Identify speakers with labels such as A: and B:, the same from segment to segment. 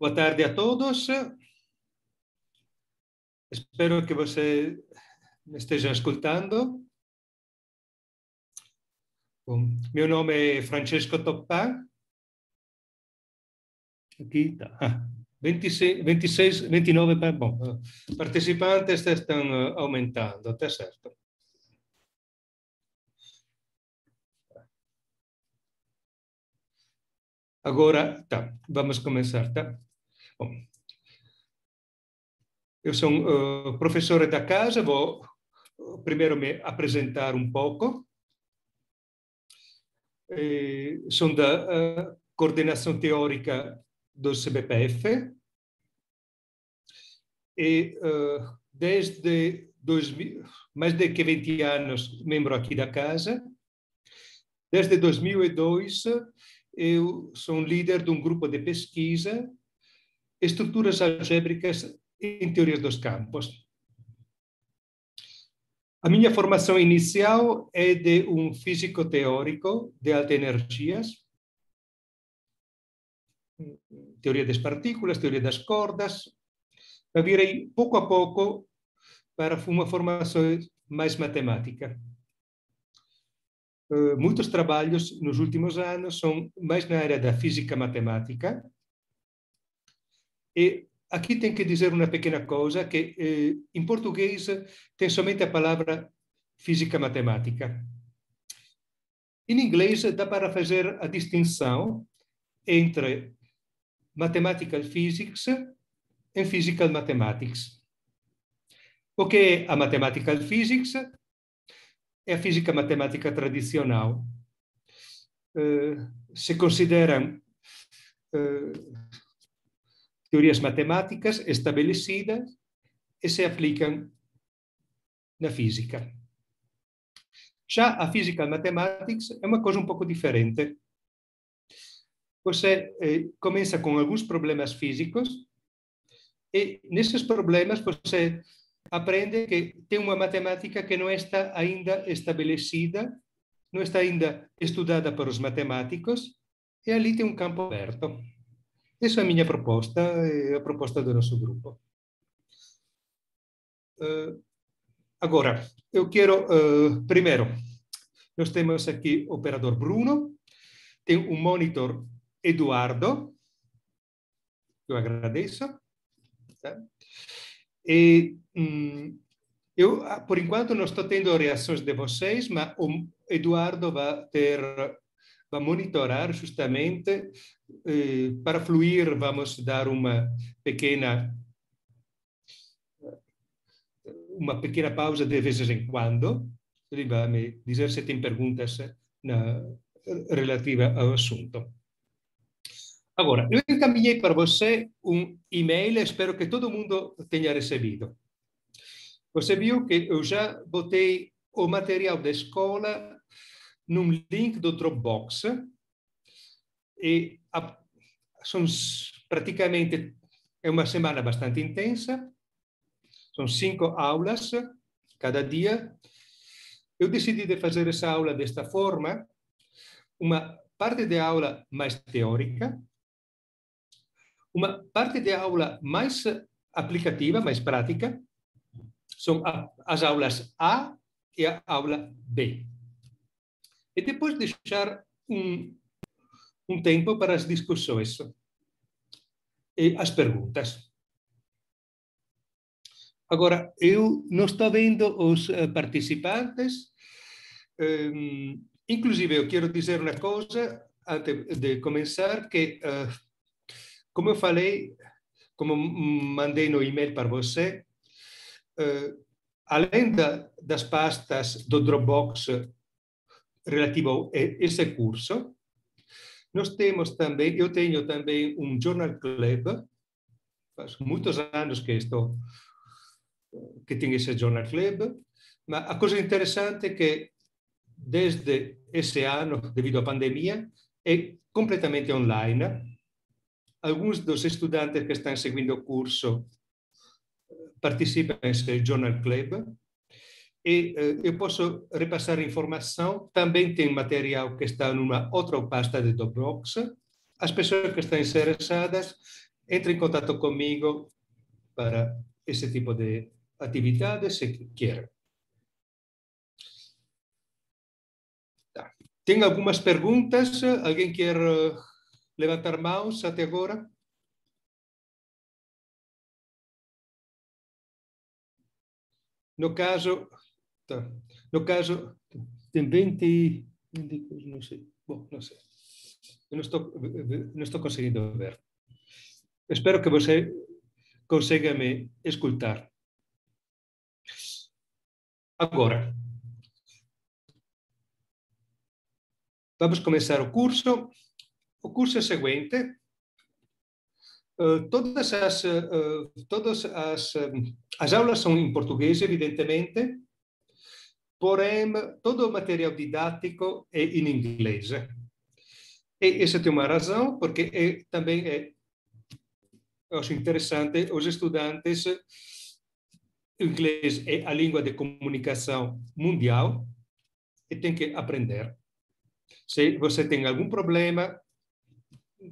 A: Boa tarde a todos. Espero que você me esteja escutando. Bom, meu nome é Francesco Toppan. Aqui está. Ah, 26, 26, 29, bom, participantes estão aumentando, está certo. Agora, tá, vamos começar, tá? Bom, eu sou uh, da casa, vou primeiro me apresentar um pouco. E sou da uh, coordenação teórica do CBPF e uh, desde 2000, mais de que 20 anos membro aqui da casa. Desde 2002 eu sou líder de um grupo de pesquisa, estruturas algébricas em teorias dos campos. A minha formação inicial é de um físico teórico de alta energias, teoria das partículas, teoria das cordas. Eu virei pouco a pouco para uma formação mais matemática. Uh, muitos trabalhos nos últimos anos são mais na área da física matemática. E aqui tem que dizer uma pequena coisa, que eh, em português tem somente a palavra física matemática. Em inglês dá para fazer a distinção entre mathematical physics e physical mathematics. O que é a mathematical physics? é a física matemática tradicional. Uh, se consideram uh, teorias matemáticas estabelecidas e se aplicam na física. Já a física mathematics é uma coisa um pouco diferente. Você eh, começa com alguns problemas físicos e nesses problemas você aprende que tem uma matemática que não está ainda estabelecida, não está ainda estudada por os matemáticos, e ali tem um campo aberto. Essa é a minha proposta, é a proposta do nosso grupo. Uh, agora, eu quero, uh, primeiro, nós temos aqui o operador Bruno, tem um monitor Eduardo, eu agradeço. Tá? E hum, eu, ah, por enquanto, não estou tendo reações de vocês, mas o Eduardo vai ter, vai monitorar justamente eh, para fluir. Vamos dar uma pequena uma pequena pausa de vez em quando. Ele vai me dizer se tem perguntas na, relativa ao assunto. Agora, eu encaminhei para você um e-mail, espero que todo mundo tenha recebido. Você viu que eu já botei o material da escola num link do Dropbox e a, são praticamente é uma semana bastante intensa, são cinco aulas cada dia. Eu decidi de fazer essa aula desta forma, uma parte de aula mais teórica, uma parte de aula mais aplicativa, mais prática, são as aulas A e a aula B. E depois deixar um, um tempo para as discussões e as perguntas. Agora, eu não estou vendo os eh, participantes. Um, inclusive, eu quero dizer uma coisa antes de começar, que uh, como eu falei, como mandei no e-mail para você, uh, além da, das pastas do Dropbox relativo a esse curso, nós temos também, eu tenho também um Journal Club, faz muitos anos que estou, que tenho esse Journal Club, mas a coisa interessante é que desde esse ano, devido à pandemia, é completamente online, alguns dos estudantes que estão seguindo o curso participam nesse Journal Club e uh, eu posso repassar informação. Também tem material que está numa outra pasta de Dropbox. As pessoas que estão interessadas entre em contato comigo para esse tipo de atividade, se quer. Tá. Tem algumas perguntas? Alguém quer eh, levantar mãos até agora? No caso, tá. no caso, tem 20, 20 não sei, bom, não sei. Eu não estou, não estou conseguindo ver. Espero que você consiga me escutar. Agora, vamos começar o curso. O curso é o seguinte. Uh, todas as, uh, todas as, um, as aulas são em português, evidentemente, porém, todo o material didático é em inglês. E isso tem uma razão, porque é, também é, acho interessante, os estudantes, o inglês é a língua de comunicação mundial e tem que aprender. Se você tem algum problema,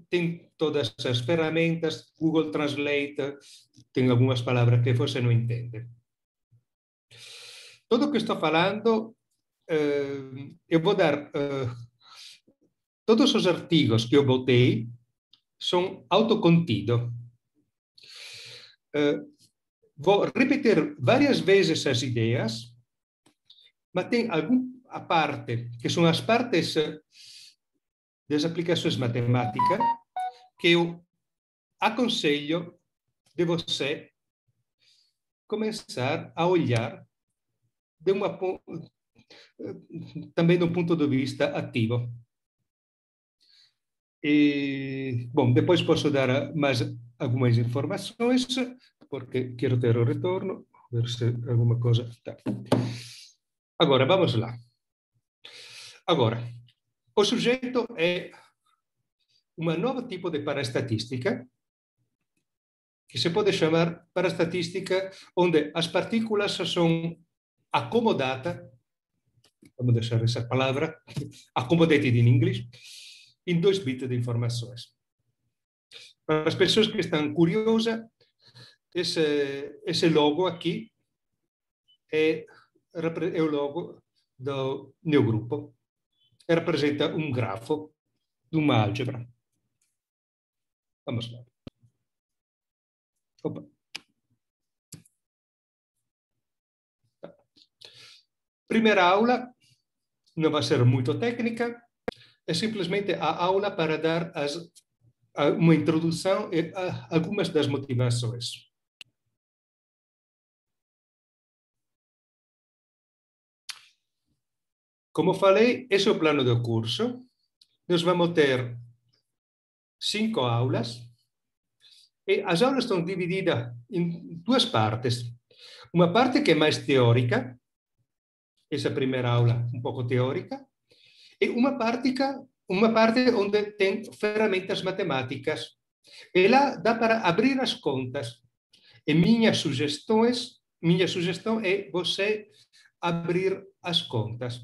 A: tem todas as ferramentas, Google Translate, tem algumas palavras que você não entende. Tudo que estou falando, eh, eu vou dar. Eh, todos os artigos que eu botei são autocontidos. Uh, vou repetir várias vezes as ideias, mas tem alguma parte, que são as partes das aplicações matemáticas, que eu aconselho de você começar a olhar uma, também do ponto de vista ativo. E, bom, depois posso dar mais algumas informações, porque quero ter o retorno, ver se alguma coisa... Tá. Agora, vamos lá. Agora, o sujeito é um novo tipo de paraestatística, que se pode chamar paraestatística, onde as partículas são acomodadas, vamos deixar essa palavra, accommodated in English, em dois bits de informações. Para as pessoas que estão curiosas, esse, esse logo aqui é, é o logo do meu grupo representa um grafo de uma álgebra. Vamos lá. Opa. Primeira aula não vai ser muito técnica, é simplesmente a aula para dar as, uma introdução e algumas das motivações. Como falei, esse é o plano do curso. Nós vamos ter cinco aulas. E as aulas estão divididas em duas partes. Uma parte que é mais teórica, essa primeira aula um pouco teórica, e uma parte, uma parte onde tem ferramentas matemáticas. E lá dá para abrir as contas. E minhas sugestões, minha sugestão é você abrir as contas.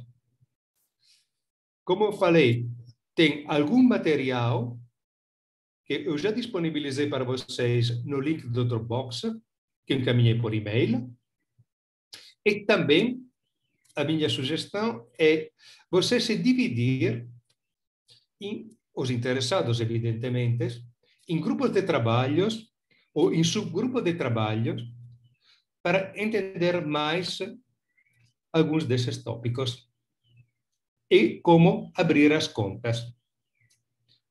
A: Como eu falei, tem algum material que eu já disponibilizei para vocês no link do Dropbox, que encaminhei por e-mail. E também a minha sugestão é você se dividir em, os interessados, evidentemente, em grupos de trabalhos ou em subgrupos de trabalhos para entender mais alguns desses tópicos e como abrir as contas.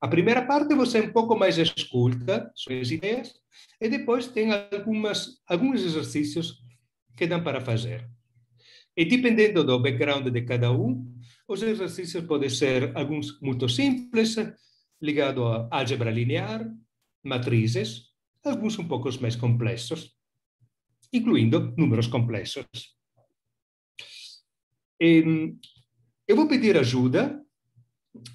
A: A primeira parte você um pouco mais escuta suas ideias e depois tem algumas, alguns exercícios que dão para fazer. E dependendo do background de cada um, os exercícios podem ser alguns muito simples, ligados a álgebra linear, matrizes, alguns um pouco mais complexos, incluindo números complexos. E, eu vou pedir ajuda.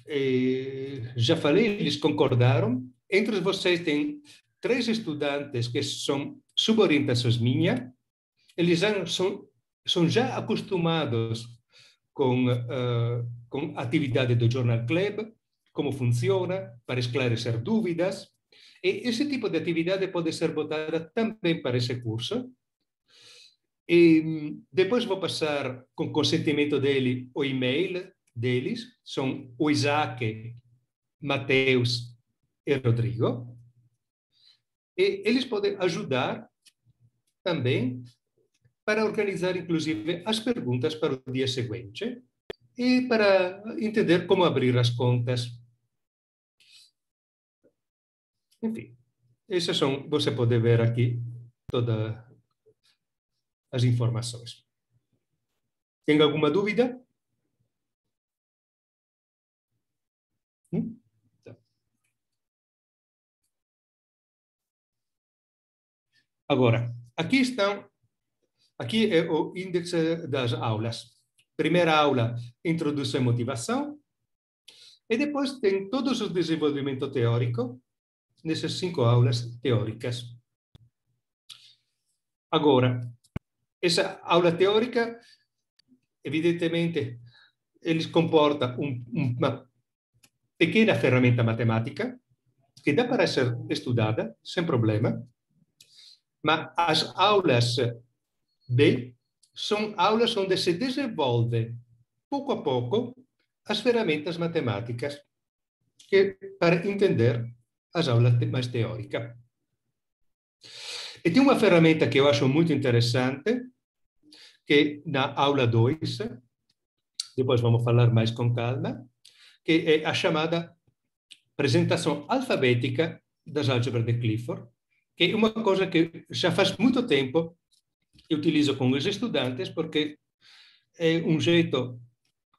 A: Eh, já falei, eles concordaram. Entre vocês tem três estudantes que são suborientações minha. Eles são, são já acostumados com, uh, com a atividade do Journal Club, como funciona, para esclarecer dúvidas. E esse tipo de atividade pode ser botada também para esse curso. E depois vou passar, com consentimento dele, o e-mail deles. São o Isaac, Mateus e Rodrigo. E eles podem ajudar também para organizar, inclusive, as perguntas para o dia seguinte e para entender como abrir as contas. Enfim, essas são, você pode ver aqui todas as informações. Tem alguma dúvida? Hum? Tá. Agora, aqui estão Aqui é o índice das aulas. Primeira aula, introdução e motivação. E depois tem todos o desenvolvimento teórico nessas cinco aulas teóricas. Agora, essa aula teórica, evidentemente, ele comporta um, uma pequena ferramenta matemática que dá para ser estudada sem problema, mas as aulas B são aulas onde se desenvolve pouco a pouco as ferramentas matemáticas que, para entender as aulas mais teóricas. E tem uma ferramenta que eu acho muito interessante, que na aula 2, depois vamos falar mais com calma, que é a chamada apresentação alfabética das álgebras de Clifford, que é uma coisa que já faz muito tempo eu utilizo com os estudantes porque é um jeito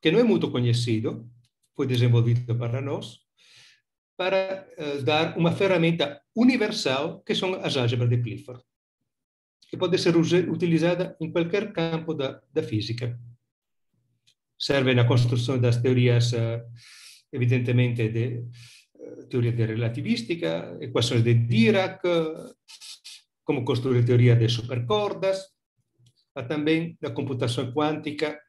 A: que não é muito conhecido, foi desenvolvido para nós, para uh, dar uma ferramenta universal que são as álgebras de Clifford, que pode ser utilizada em qualquer campo da, física. Serve na construção das teorias, uh, evidentemente, de uh, teoria de relativística, equações de Dirac, como construir teoria de supercordas, mas também da computação quântica.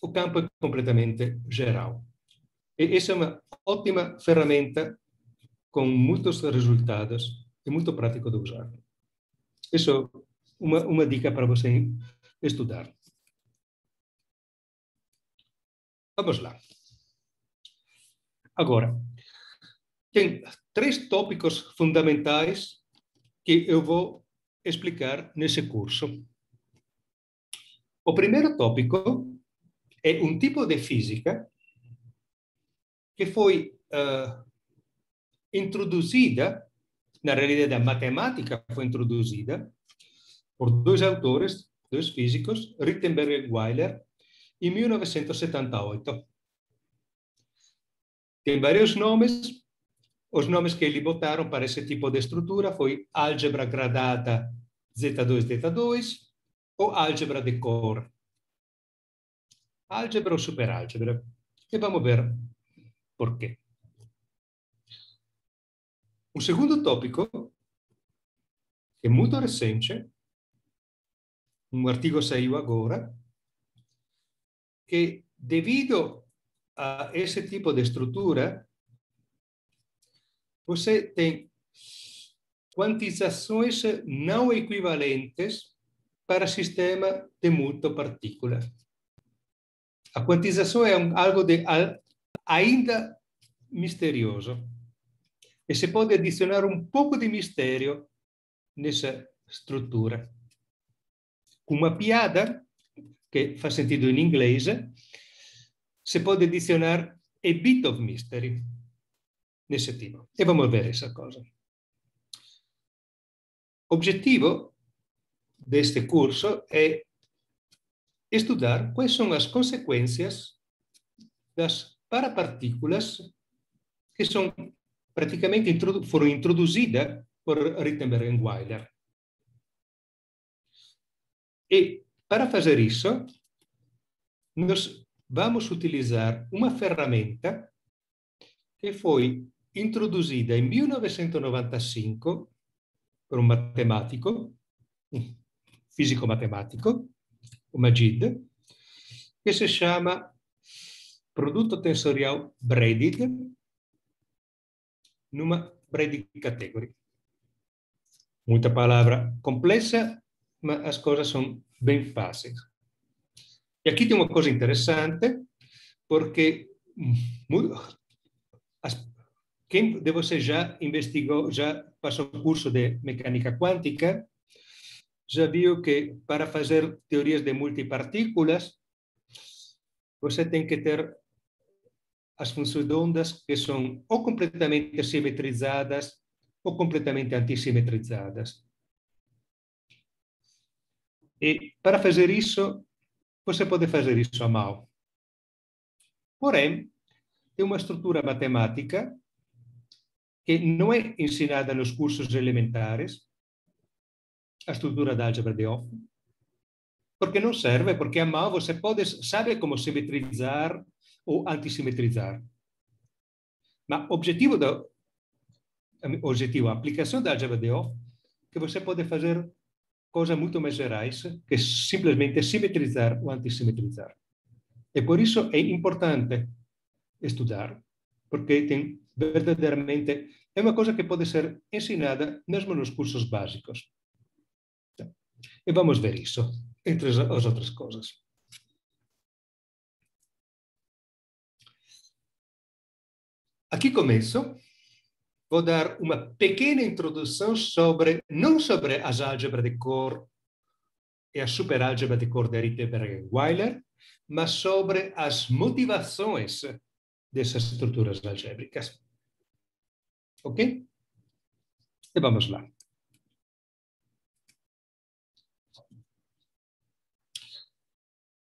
A: O campo é completamente geral. E essa é uma ótima ferramenta com muitos resultados e muito prático de usar. Isso é uma, uma dica para você estudar. Vamos lá. Agora, tem três tópicos fundamentais que eu vou explicar nesse curso. O primeiro tópico é um tipo de física que foi uh, introduzida, na realidade a matemática foi introduzida por dois autores, dois físicos, Rittenberg e Weiler, em 1978. Tem vários nomes, os nomes que ele botaram para esse tipo de estrutura foi álgebra gradada Z2, Z2 ou álgebra de cor. Álgebra ou superálgebra. E vamos ver por quê. Um segundo tópico, que é muito recente, um artigo saiu agora, que devido a esse tipo de estrutura, você tem quantizações não equivalentes para sistema de multipartícula. A quantização é algo de ainda misterioso. E se pode adicionar um pouco de mistério nessa estrutura. Uma piada, que faz sentido em inglês, se pode adicionar a bit of mystery nesse tipo. E vamos ver essa coisa. O objetivo deste curso é estudar quais são as consequências das parapartículas que são praticamente introdu foram introduzidas por Rittenberg e Weiler. E para fazer isso, nós vamos utilizar uma ferramenta que foi introduzida em 1995 por un matematico, fisico matematico, Majid, che si chiama prodotto tensorial braided numa predict category. Muita palavra complexa, mas as coisas são bem fáceis. E aqui tem uma coisa interessante, porque quem de vocês já investigou, já passou o curso de mecânica quântica, já viu que para fazer teorias de multipartículas, você tem que ter as funções de ondas que são ou completamente simetrizadas ou completamente antissimetrizadas. E para fazer isso, você pode fazer isso à mão. Porém, tem uma estrutura matemática que não é ensinada nos cursos elementares, a estrutura da álgebra de Hopf, porque não serve, porque a mão você pode, sabe como simetrizar ou antissimetrizar. Mas o objetivo da objetivo, a aplicação da álgebra de Hopf, que você pode fazer coisas muito mais gerais, que simplesmente simetrizar ou antissimetrizar. E por isso é importante estudar, porque tem verdadeiramente é uma coisa que pode ser ensinada mesmo nos cursos básicos. E vamos ver isso, entre as outras coisas. Aqui começo. Vou dar uma pequena introdução sobre, não sobre as álgebras de cor e a superálgebra de cor de Rickenberg e Weiler, mas sobre as motivações dessas estruturas algébricas. Ok? E vamos lá.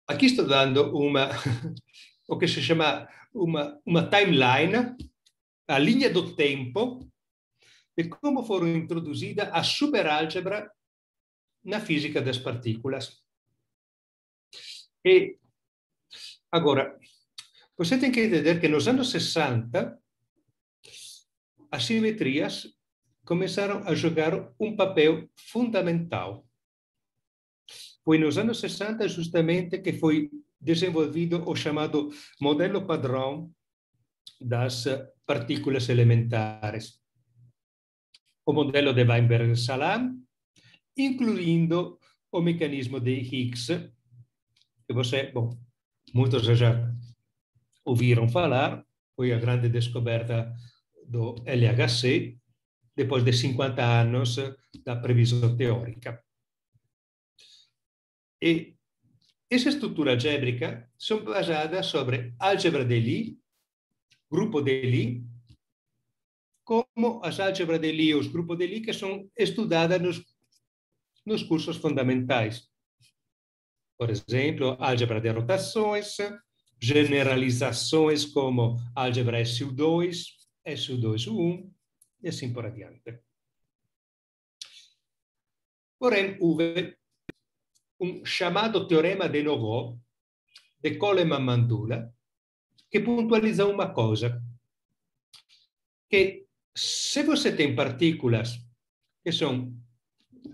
A: Aqui estou dando uma, o que se chama uma, uma timeline, a linha do tempo de como foram introduzida a superálgebra na física das partículas. E agora, você tem que entender que nos anos 60 as simetrias começaram a jogar um papel fundamental. Foi nos anos 60 justamente que foi desenvolvido o chamado modelo padrão das partículas elementares. O modelo de Weinberg-Salam, incluindo o mecanismo de Higgs, que você, bom, muitos já ouviram falar, foi a grande descoberta do LHC, depois de 50 anos da previsão teórica. E essa estrutura algébrica são baseadas sobre álgebra de Lie, grupo de Lie, como as álgebras de Lie e os grupos de Lie que são estudadas nos, nos cursos fundamentais. Por exemplo, álgebra de rotações, generalizações como álgebra SU2, SU2U1 e assim por adiante. Porém, houve um chamado teorema de Novo, de Coleman-Mandula, que pontualiza uma coisa, que se você tem partículas que são,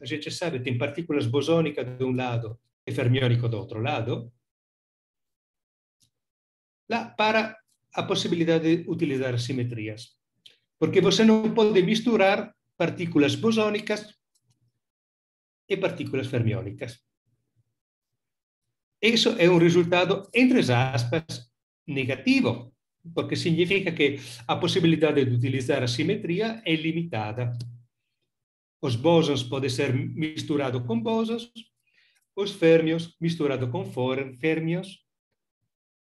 A: a gente sabe, tem partículas bosônicas de um lado e fermiônicas do outro lado, lá para a possibilidade de utilizar simetrias. Porque você não pode misturar partículas bosônicas e partículas fermiônicas. Isso é um resultado, entre aspas, negativo, porque significa que a possibilidade de utilizar a simetria é limitada. Os bósons podem ser misturados com bósons, os férmios misturados com férmios,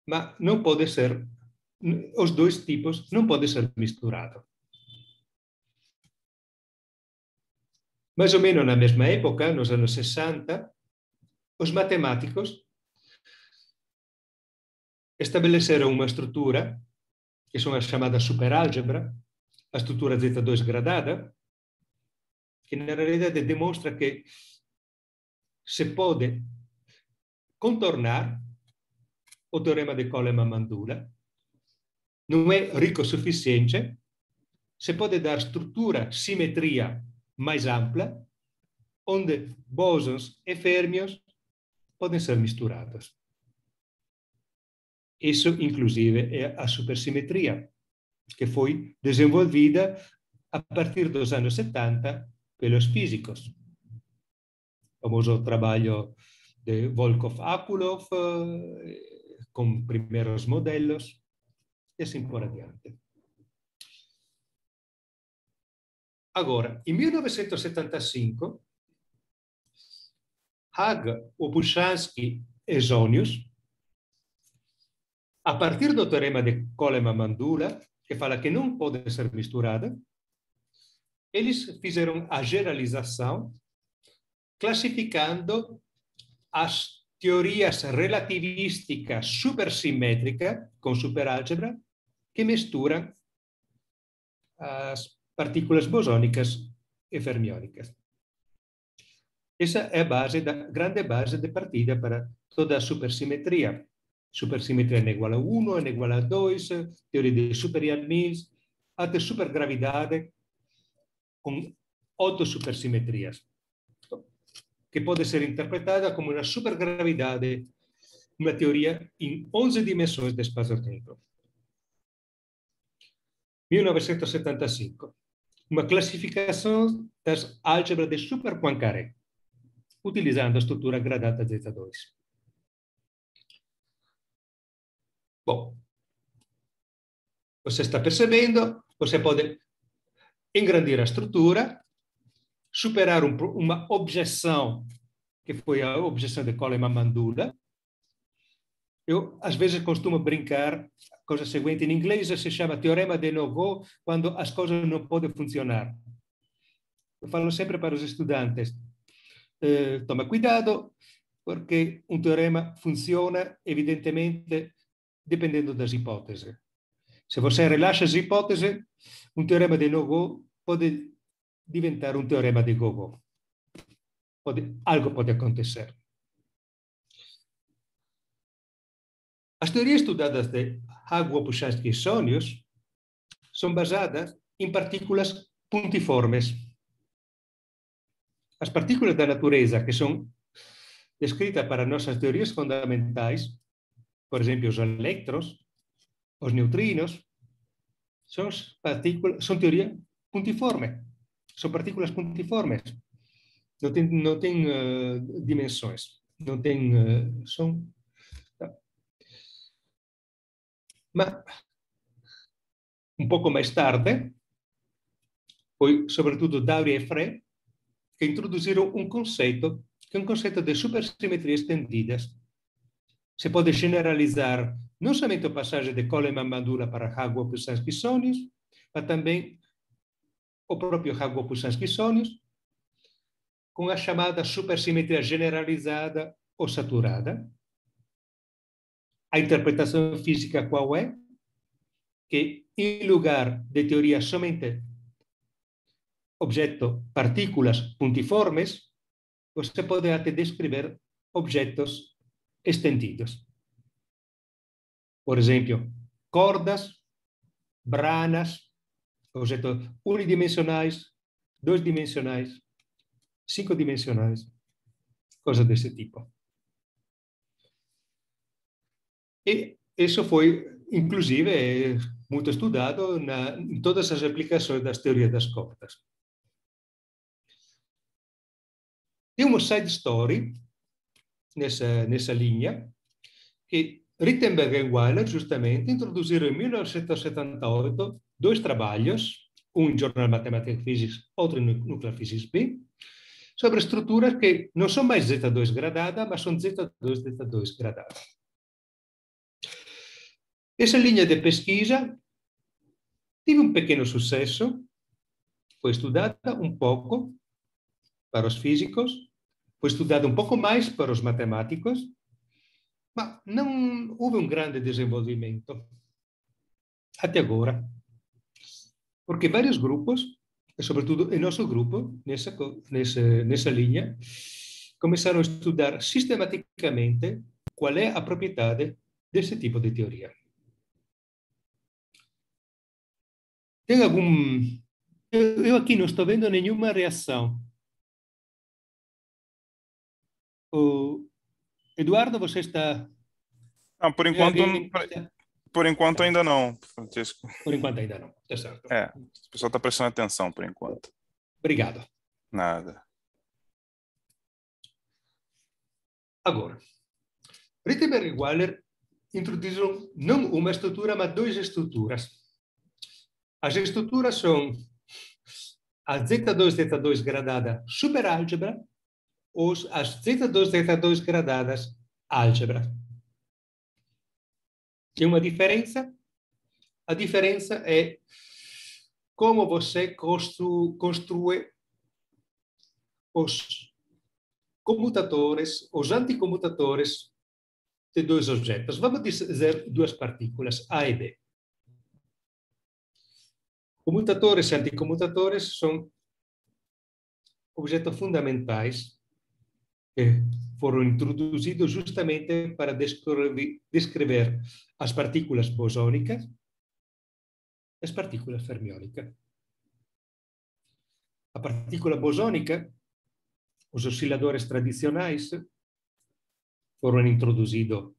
A: mas não pode ser, os dois tipos não podem ser misturados. Mais ou menos na mesma época, nos anos 60, os matemáticos estabeleceram uma estrutura, que são as chamadas superálgebra, a estrutura Z2 gradada, que na realidade demonstra que se pode contornar o teorema de Coleman-Mandula, não é rico o suficiente, se pode dar estrutura, simetria mais ampla, onde bósons e férmios podem ser misturados. Isso, inclusive, é a supersimetria, que foi desenvolvida a partir dos anos 70 pelos físicos. O famoso trabalho de Volkov-Akulov, com primeiros modelos, e assim por adiante. Agora, em 1975, Hag, Opushansky e Jonius, a partir do teorema de Coleman-Mandula, que fala que não pode ser misturada, eles fizeram a generalização classificando as teorias relativísticas supersimétricas com superálgebra que misturam as partículas bosônicas e fermiônicas. Essa é a base da grande base de partida para toda a supersimetria. Supersimetria n igual a 1, n igual a 2, teoria de Super-Mills, até supergravidade, com oito supersimetrias, que pode ser interpretada como uma supergravidade, uma teoria em 11 dimensões de espaço-tempo. 1975. Uma classificação das álgebras de Super Poincaré utilizando a estrutura gradata Z2. Bom, você está percebendo, você pode engrandir a estrutura, superar um, uma objeção, que foi a objeção de Coleman-Mandula. Eu, às vezes, costumo brincar, a coisa seguinte, em inglês se chama teorema de Novo, quando as coisas não podem funcionar. Eu falo sempre para os estudantes, eh, toma cuidado, porque um teorema funciona, evidentemente, dependendo das hipóteses. Se você relaxa as hipóteses, um teorema de no-go pode diventar um teorema de go-go. Pode, algo pode acontecer. As teorias estudadas de Agua, Puchansky e Sonius são baseadas em partículas puntiformes. As partículas da natureza que são descritas para nossas teorias fundamentais, por exemplo, os elétrons, os neutrinos, são partículas, são teoria puntiforme, são partículas puntiformes, não tem, não tem uh, dimensões, não tem, uh, são... Tá. Mas, um pouco mais tarde, foi sobretudo Daury e Frey que introduziram um conceito, que é um conceito de supersimetria estendidas. Se pode generalizar não somente a passagem de Coleman-Mandula para Hagwa-Pusansky-Sonius, mas também o próprio Hagwa-Pusansky-Sonius, com a chamada supersimetria generalizada ou saturada. A interpretação física qual é? Que, em lugar de teoria somente objeto partículas puntiformes, você pode até descrever objetos estendidos. Por exemplo, cordas, branas, objetos unidimensionais, dois dimensionais, cinco dimensionais, coisas desse tipo. E isso foi, inclusive, muito estudado na, em todas as aplicações das teorias das cordas. Tem uma side story nessa, nessa linha que Rittenberg e Weiler, justamente, introduziram em 1978 dois trabalhos, um em Journal Mathematical Physics, outro em Nuclear Physics B, sobre estruturas que não são mais Z2 gradada, mas são Z2, Z2 gradada. Essa linha de pesquisa teve um pequeno sucesso, foi estudada um pouco para os físicos, foi estudado um pouco mais para os matemáticos, mas não houve um grande desenvolvimento até agora. Porque vários grupos, e sobretudo em nosso grupo, nessa, nessa, nessa linha, começaram a estudar sistematicamente qual é a propriedade desse tipo de teoria. Tem algum. Eu aqui não estou vendo nenhuma reação. O Eduardo, você está.
B: Não, por enquanto, por, Por enquanto ainda não, Francisco.
A: Por enquanto ainda não, tá certo.
B: É, o pessoal está prestando atenção por enquanto.
A: Obrigado.
B: Nada.
A: Agora, Rittenberg e Waller introduziram não uma estrutura, mas duas estruturas. As estruturas são a Z2, Z2 gradada superálgebra ou as Z2, Z2 gradadas álgebra. Tem uma diferença? A diferença é como você constru, construi os comutadores, os anticomutatores de dois objetos. Vamos dizer duas partículas, A e B. Comutatores e anticomutatores são objetos fundamentais que foram introduzidos justamente para descrever as partículas bosônicas e as partículas fermiônicas. A partícula bosônica, os osciladores tradicionais foram introduzidos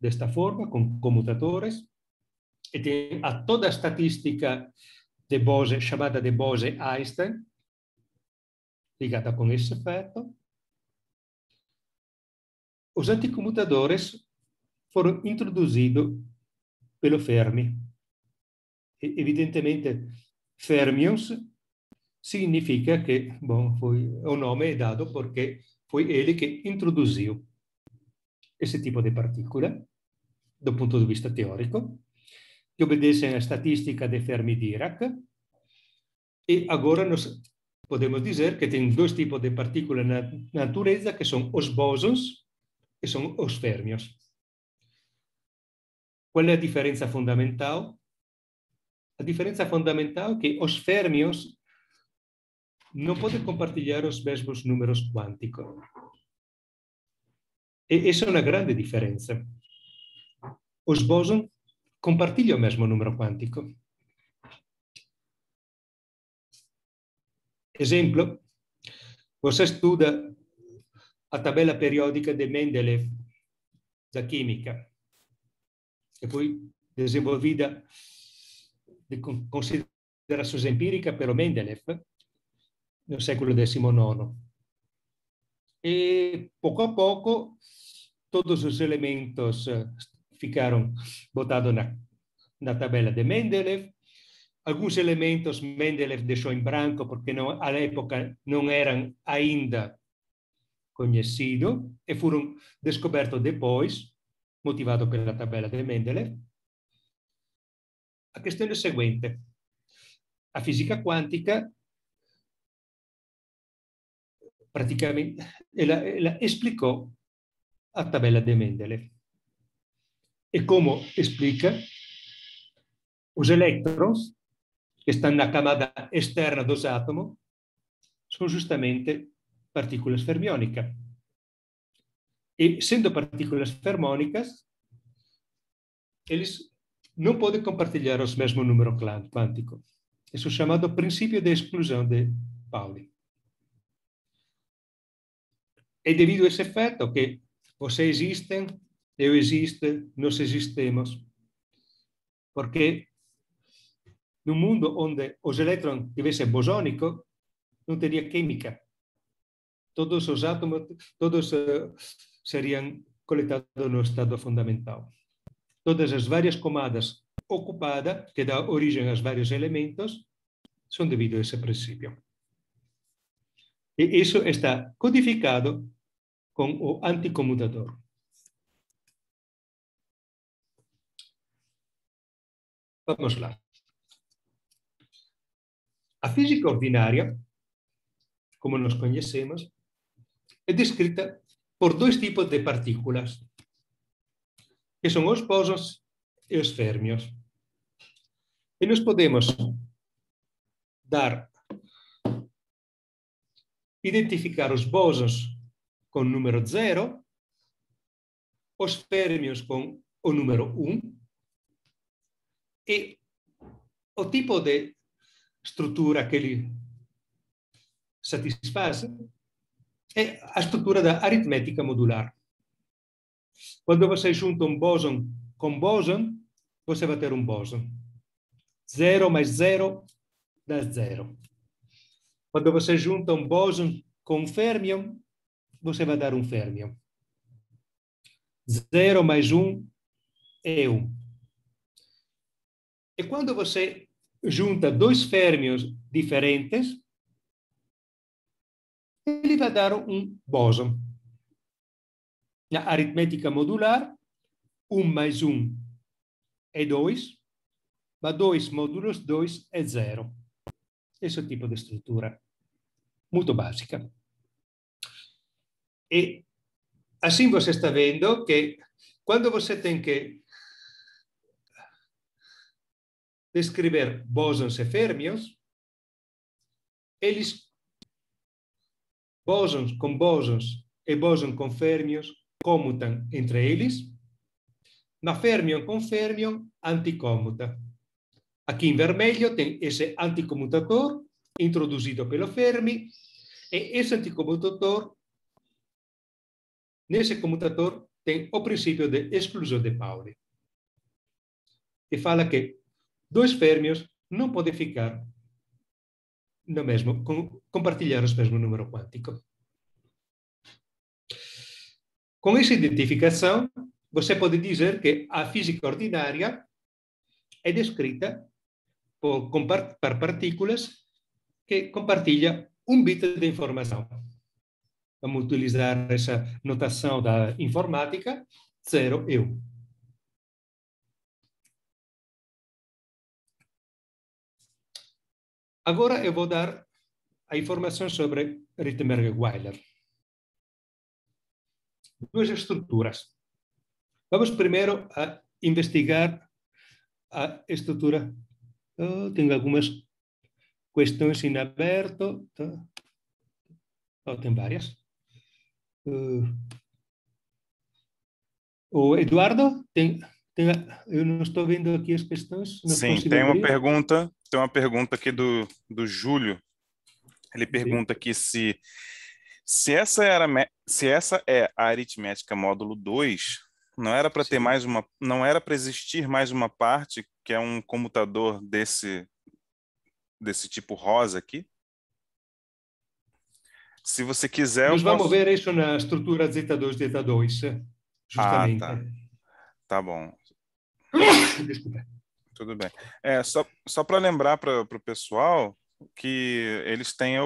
A: desta forma, com comutadores, e tem a toda a estatística de Bose, chamada de Bose-Einstein, ligada com esse efeito. Os anticomutadores foram introduzidos pelo Fermi. E, evidentemente, fermions significa que, bom, foi, o nome é dado porque foi ele que introduziu esse tipo de partícula, do ponto de vista teórico, que obedecem à estatística de Fermi-Dirac. E agora nós podemos dizer que tem dois tipos de partículas na natureza, que são os bósons e são os férmions. Qual é a diferença fundamental? A diferença fundamental é que os férmions não podem compartilhar os mesmos números quânticos. E essa é uma grande diferença. Os bósons compartilham o mesmo número quântico. Exemplo, você estuda a tabela periódica de Mendeleev da química, que foi desenvolvida de considerações empíricas pelo Mendeleev no século XIX. E pouco a pouco todos os elementos eh, ficaram botados na, na tabela de Mendeleev. Alguns elementos Mendeleev deixou em branco porque não, à época não eram ainda conhecidos e foram descobertos depois, motivado pela tabela de Mendeleev. A questão é a seguinte: a física quântica praticamente ela, ela explicou a tabela de Mendeleev. E como explica, os elétrons que estão na camada externa dos átomos são justamente partículas fermiônicas. E, sendo partículas fermônicas, eles não podem compartilhar os mesmos números quânticos. Isso é chamado princípio de exclusão de Pauli. É devido a esse efeito que você existem, eu existo, nós existemos. Porque no mundo onde os elétrons tivessem bosônico, não teria química. Todos os átomos, todos uh, seriam coletados no estado fundamental. Todas as várias comadas ocupadas, que dá origem aos vários elementos, são devido a esse princípio. E isso está codificado com o anticomutador. Vamos lá. A física ordinária, como nós conhecemos, é descrita por dois tipos de partículas, que são os bósons e os férmios. E nós podemos dar, identificar os bósons com o número 0, os férmios com o número 1, um, e o tipo de estrutura que ele satisfaz é a estrutura da aritmética modular. Quando você junta um bóson com bóson, você vai ter um bóson. Zero mais zero dá zero. Quando você junta um bóson com um férmion, você vai dar um férmion. Zero mais um é um. E quando você junta dois férmions diferentes, ele vai dar um bóson. Na aritmética modular, um mais um é dois, mas dois módulos dois é zero. Esse é o tipo de estrutura. Muito básica. E assim você está vendo que quando você tem que descrever bósons e férmions, eles, bósons com bósons e bósons com férmions, comutam entre eles, na férmion com férmion, anticômuta. Aqui em vermelho tem esse anticomutator introduzido pelo Fermi e esse anticomutator, nesse comutator, tem o princípio de exclusão de Pauli. E fala que dois férmios não podem ficar no mesmo, compartilhar o mesmo número quântico. Com essa identificação, você pode dizer que a física ordinária é descrita por, por partículas que compartilham um bit de informação. Vamos utilizar essa notação da informática, 0 e 1. Um. Agora eu vou dar a informação sobre Rittenberger-Weiler. Duas estruturas. Vamos primeiro a investigar a estrutura. Oh, tenho algumas questões em aberto. Oh, tem várias. Uh, o Eduardo, tem, tem, eu não estou vendo aqui as questões.
B: Sim, tem uma pergunta tem uma pergunta aqui do, do Júlio. Ele pergunta aqui se, se, essa era, se essa é a aritmética módulo 2, não era para ter mais uma, não era para existir mais uma parte que é um comutador desse desse tipo rosa aqui? Se você quiser,
A: Nós vamos posso... ver isso na estrutura zeta 2 zeta 2, justamente.
B: Ah, tá. tá bom. Desculpa. Tudo bem. É, só só para lembrar para o pessoal que eles têm,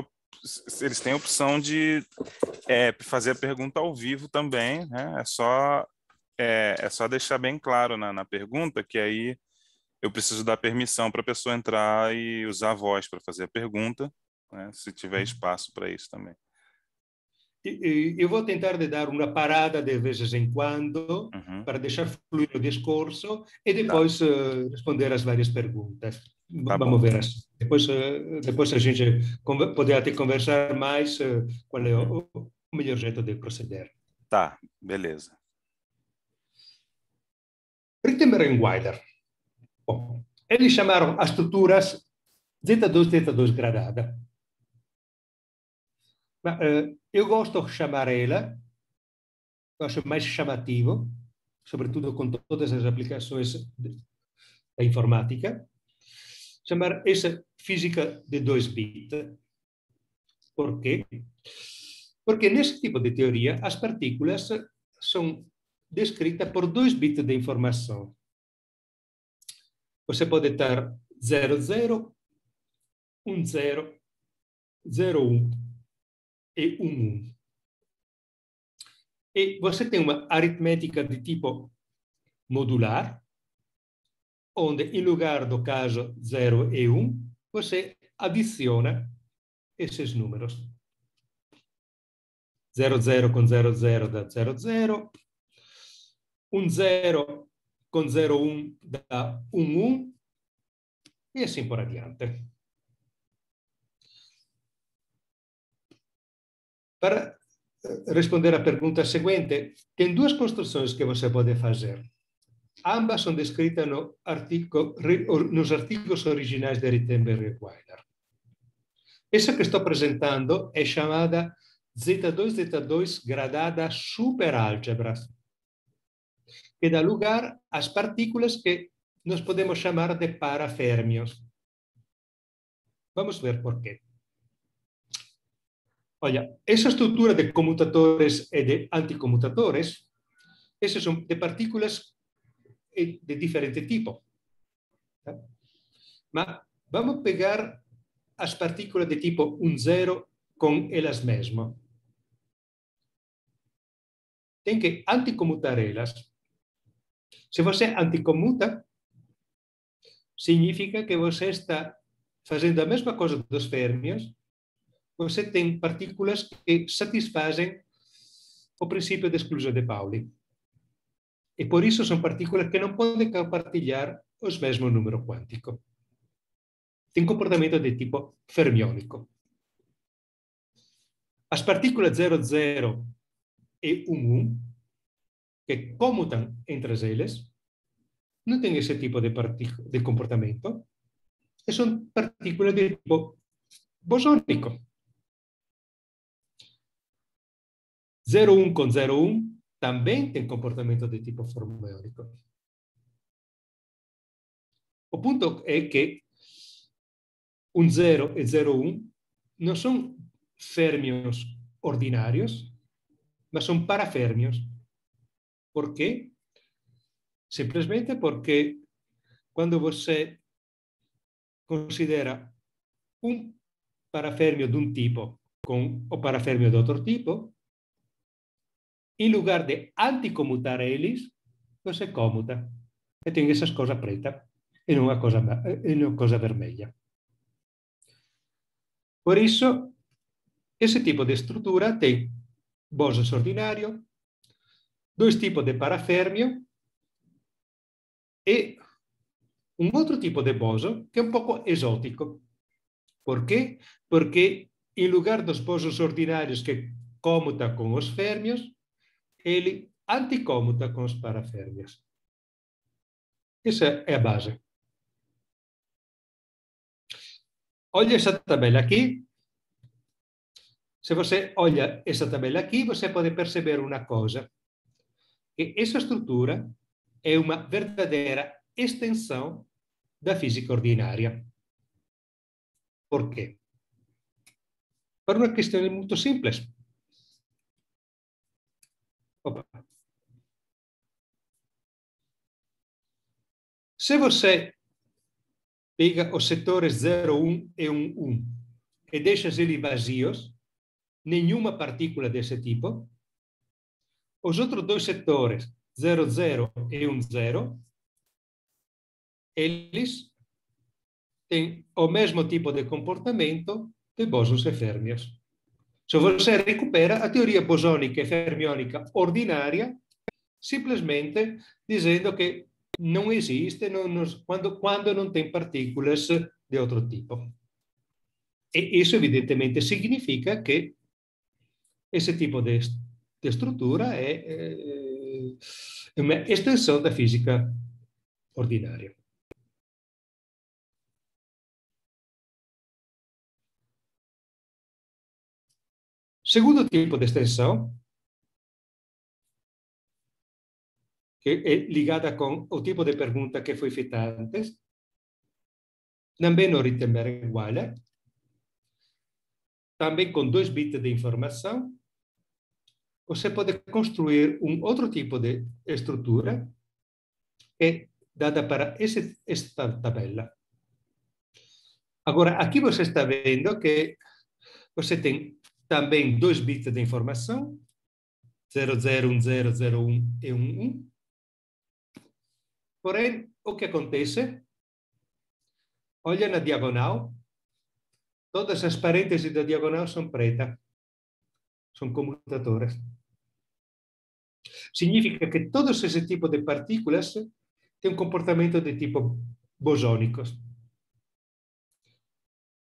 B: eles têm a opção de é, fazer a pergunta ao vivo também, né? É só, é, é só deixar bem claro na, na pergunta que aí eu preciso dar permissão para a pessoa entrar e usar a voz para fazer a pergunta, né? se tiver uhum. espaço para isso também.
A: Eu vou tentar de dar uma parada de vez em quando uhum. para deixar fluir o discurso e depois tá. uh, responder as várias perguntas. Tá Vamos bom. ver. Assim. Depois, uh, depois a gente pode até conversar mais uh, qual é o, o, melhor jeito de proceder.
B: Tá, beleza.
A: Rittenberg e Weiler. Bom, eles chamaram as estruturas Z2, Z2 gradada. Eu gosto de chamar ela, eu acho mais chamativo, sobretudo com todas as aplicações da informática, chamar essa física de dois bits. Por quê? Porque nesse tipo de teoria, as partículas são descritas por dois bits de informação. Você pode ter 00, 10, 01 e um 1. E você tem uma aritmética de tipo modular, onde, em lugar do caso 0 e 1, um, você adiciona esses números. 0, 0 com 0, 0 dá 0, 0. 1, 0 com 0, 1 dá 1, 1. E assim por adiante. Para eh, responder à pergunta seguinte, tem duas construções que você pode fazer. Ambas são descritas no artigo, nos artigos originais de Rittenberg e Weiler. Essa que estou apresentando é chamada Z2, Z2 gradada superálgebra, que dá lugar às partículas que nos podemos chamar de paraférmios. Vamos ver por quê. Olha, essa estrutura de comutatores e de anticomutatores, essas são de partículas de diferente tipo. Tá? Mas vamos pegar as partículas de tipo 1, 0 com elas mesmas. Tem que anticomutar elas. Se você anticomuta, significa que você está fazendo a mesma coisa dos férmios, você tem partículas que satisfazem o princípio de exclusão de Pauli. E por isso são partículas que não podem compartilhar os mesmos número quântico. Tem comportamento de tipo fermiônico. As partículas 00 e 11, que comutam entre eles, não têm esse tipo de, de comportamento, e são partículas de tipo bosônico. 01 com 01 também tem comportamento de tipo fermiônico. O ponto é que um 0 e 01 não são férmios ordinários, mas são paraférmios. Por quê? Simplesmente porque quando você considera um paraférmio de um tipo com o paraférmio de outro tipo, em lugar de anticomutar eles, você comuta. E tem essas coisas preta e não a coisa, e não a coisa vermelha. Por isso, esse tipo de estrutura tem boson ordinário, dois tipos de paraférmio e um outro tipo de boson que é um pouco exótico. Por quê? Porque, em lugar dos bosons ordinários que comuta com os férmios, ele anticomuta com os paraférmios. Essa é a base. Olha essa tabela aqui. Se você olha essa tabela aqui, você pode perceber uma coisa. Que essa estrutura é uma verdadeira extensão da física ordinária. Por quê? Por uma questão muito simples. Opa. Se você pega os setores 0, 1 e 1, 1 e deixa eles vazios, nenhuma partícula desse tipo, os outros dois setores, 0, 0 e 1, 0, eles têm o mesmo tipo de comportamento de bosons e férmios. Se você recupera a teoria bosônica e fermiônica ordinária, simplesmente dizendo que não existe não, não, quando, quando não tem partículas de outro tipo. E isso, evidentemente, significa que esse tipo de, de estrutura é, é uma extensão da física ordinária. Segundo tipo de extensão, que é ligada com o tipo de pergunta que foi feita antes, também no Rittenberg-Weiler, também com dois bits de informação, você pode construir um outro tipo de estrutura que é dada para esse, esta tabela. Agora, aqui você está vendo que você tem também dois bits de informação, 001001 e 11. Porém, o que acontece? Olha na diagonal, todas as parênteses da diagonal são pretas, são comutadoras. Significa que todos esse tipo de partículas têm um comportamento de tipo bosônicos,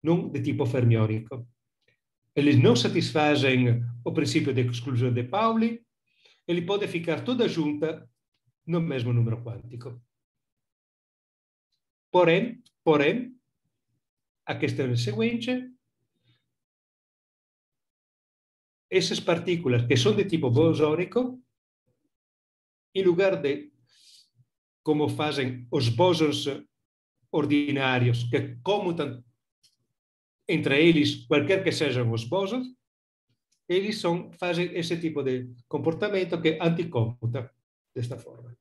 A: não de tipo fermiônico eles não satisfazem o princípio de exclusão de Pauli, ele pode ficar toda junta no mesmo número quântico. Porém, porém, a questão é a seguinte, essas partículas que são de tipo bosônico, em lugar de como fazem os bósons ordinários, que comutam entre eles, qualquer que sejam os bósons, eles são, fazem esse tipo de comportamento que anticommuta desta forma.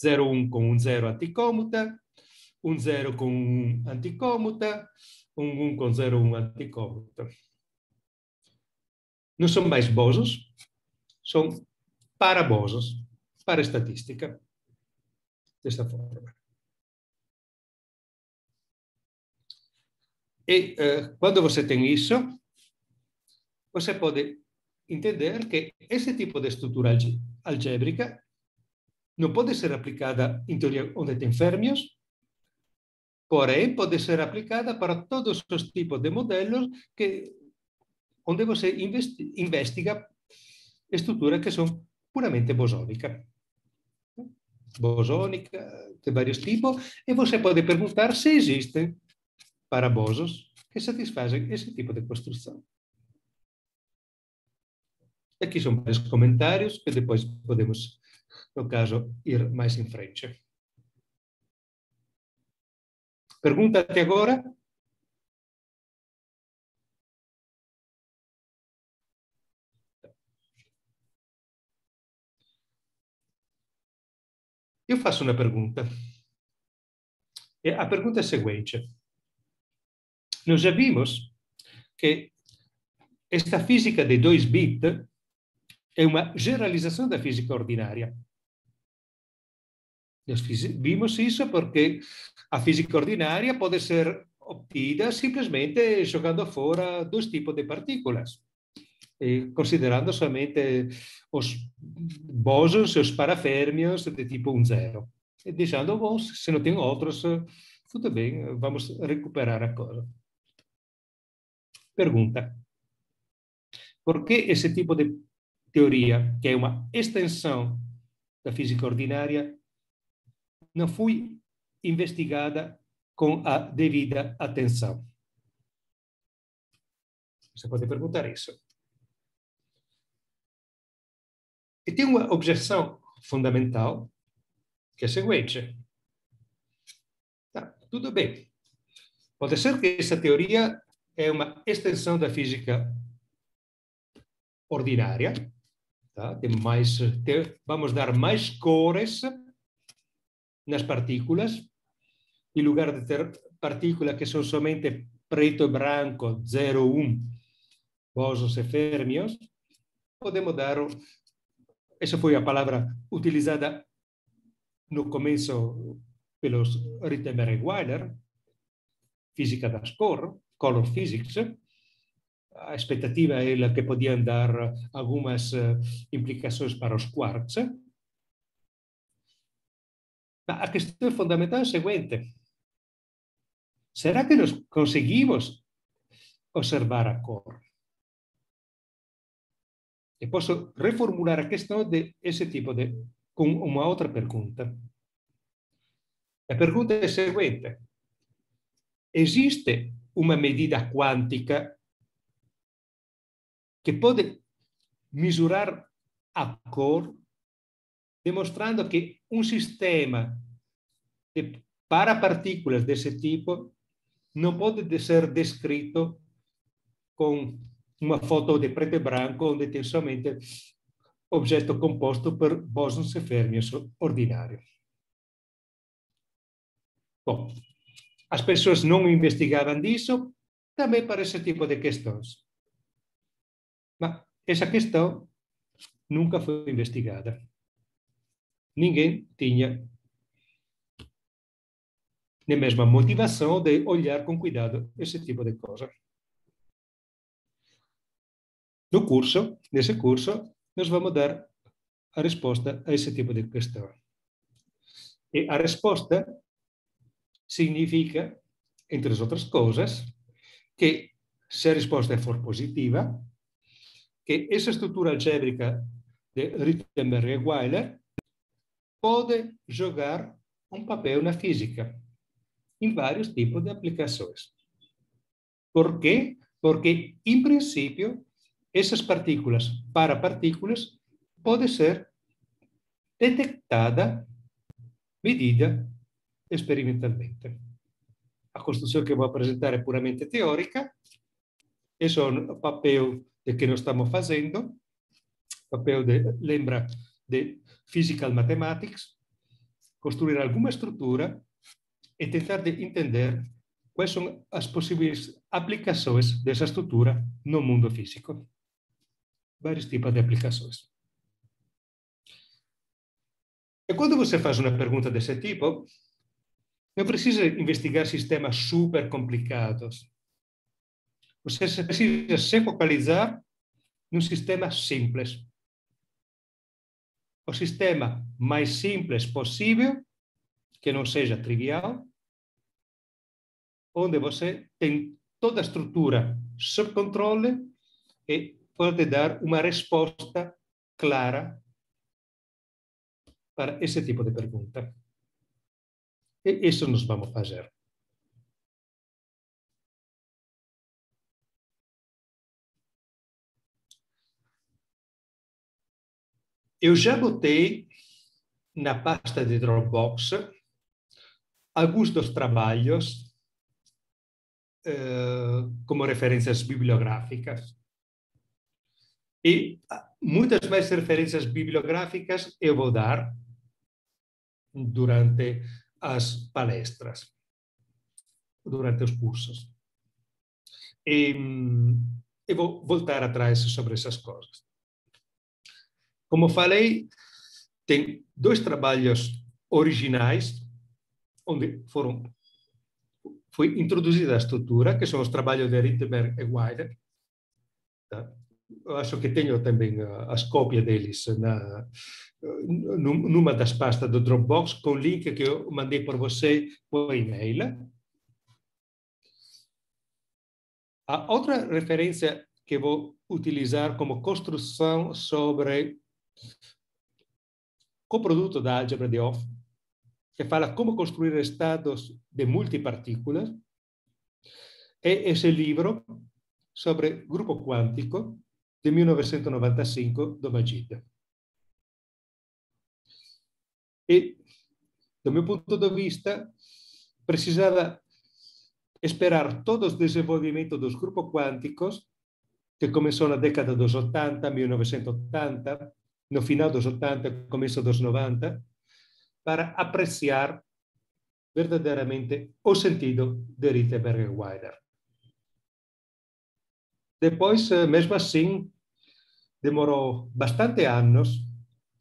A: 0, 1 com um 0 anticommuta, um 0 com um anticommuta, um 1 com 0, 1 anticommuta. Não são mais bósons, são parabosos para estatística. Desta forma. E uh, quando você tem isso, você pode entender que esse tipo de estrutura algébrica não pode ser aplicada em teoria onde tem férmios, porém pode ser aplicada para todos os tipos de modelos onde você investi investiga estruturas que são puramente bosónicas. Bosónica de vários tipos, e você pode perguntar se existem parabosos que satisfazem esse tipo de construção. Aqui são vários comentários que depois podemos, no caso, ir mais em frente. Pergunta até agora? Eu faço uma pergunta. A pergunta é a seguinte. Nós já vimos que esta física de 2 bits é uma generalização da física ordinária. Nós vimos isso porque a física ordinária pode ser obtida simplesmente jogando fora dois tipos de partículas, considerando somente os bósons e os paraférmios de tipo 1, 0. E deixando bons, se não tem outros, tudo bem, vamos recuperar a coisa. Pergunta. Por que esse tipo de teoria, que é uma extensão da física ordinária, não foi investigada com a devida atenção? Você pode perguntar isso. E tem uma objeção fundamental, que é a seguinte. Tá, tudo bem. Pode ser que essa teoria é uma extensão da física ordinária. Tá? Tem mais, tem, vamos dar mais cores nas partículas. Em lugar de ter partículas que são somente preto e branco, 0, 1, bósons e férmios, podemos dar. Essa foi a palavra utilizada no começo pelos Rittenberg e Weiler, física das cores color physics, a expectativa é que podiam dar algumas eh, implicações para os quarks. A questão fundamental é a seguinte. Será que nós conseguimos observar a cor? E posso reformular a questão de esse tipo de com uma outra pergunta. A pergunta é a seguinte: existe uma medida quântica que pode mesurar a cor, demonstrando que um sistema de parapartículas desse tipo não pode ser descrito com uma foto de preto e branco, onde tem somente objeto composto por bósons e férmios ordinários. Bom, as pessoas não investigavam disso também para esse tipo de questões. Mas essa questão nunca foi investigada. Ninguém tinha nem mesmo a motivação de olhar com cuidado esse tipo de coisa. No curso, nesse curso, nós vamos dar a resposta a esse tipo de questão. E a resposta significa, entre as outras coisas, que se a resposta for positiva, que essa estrutura algébrica de Rittenberg e Weiler pode jogar um papel na física, em vários tipos de aplicações. Por quê? Porque, em princípio, essas partículas para partículas pode ser detectada medida experimentalmente. A construção que vou apresentar é puramente teórica, esse é o papel de que nós estamos fazendo, papel de, lembra, de physical mathematics, construir alguma estrutura e tentar de entender quais são as possíveis aplicações dessa estrutura no mundo físico. Vários tipos de aplicações. E quando você faz uma pergunta desse tipo, não precisa investigar sistemas super complicados. Você precisa se focalizar num sistema simples. O sistema mais simples possível, que não seja trivial, onde você tem toda a estrutura sob controle e pode dar uma resposta clara para esse tipo de pergunta. Isso nós vamos fazer. Eu já botei na pasta de Dropbox alguns dos trabalhos eh, como referências bibliográficas. E muitas mais referências bibliográficas eu vou dar durante as palestras, durante os cursos. E, e vou voltar atrás sobre essas coisas. Como falei, tem dois trabalhos originais, onde foram foi introduzida a estrutura, que são os trabalhos de Rittenberg e Weider. Tá? Acho que tenho também as cópias deles na, numa das pastas do Dropbox, com o link que eu mandei para você por e-mail. A outra referência que vou utilizar como construção sobre coproduto da álgebra de Hopf, que fala como construir estados de multipartículas, é esse livro sobre grupo quântico de 1995 do Majid. E, do meu ponto de vista, precisava esperar todo o desenvolvimento dos grupos quânticos, que começou na década dos 80, 1980, no final dos 80, começo dos 90, para apreciar verdadeiramente o sentido de Rittenberg e Weider. Depois, eh, mesmo assim, demorou bastante anos,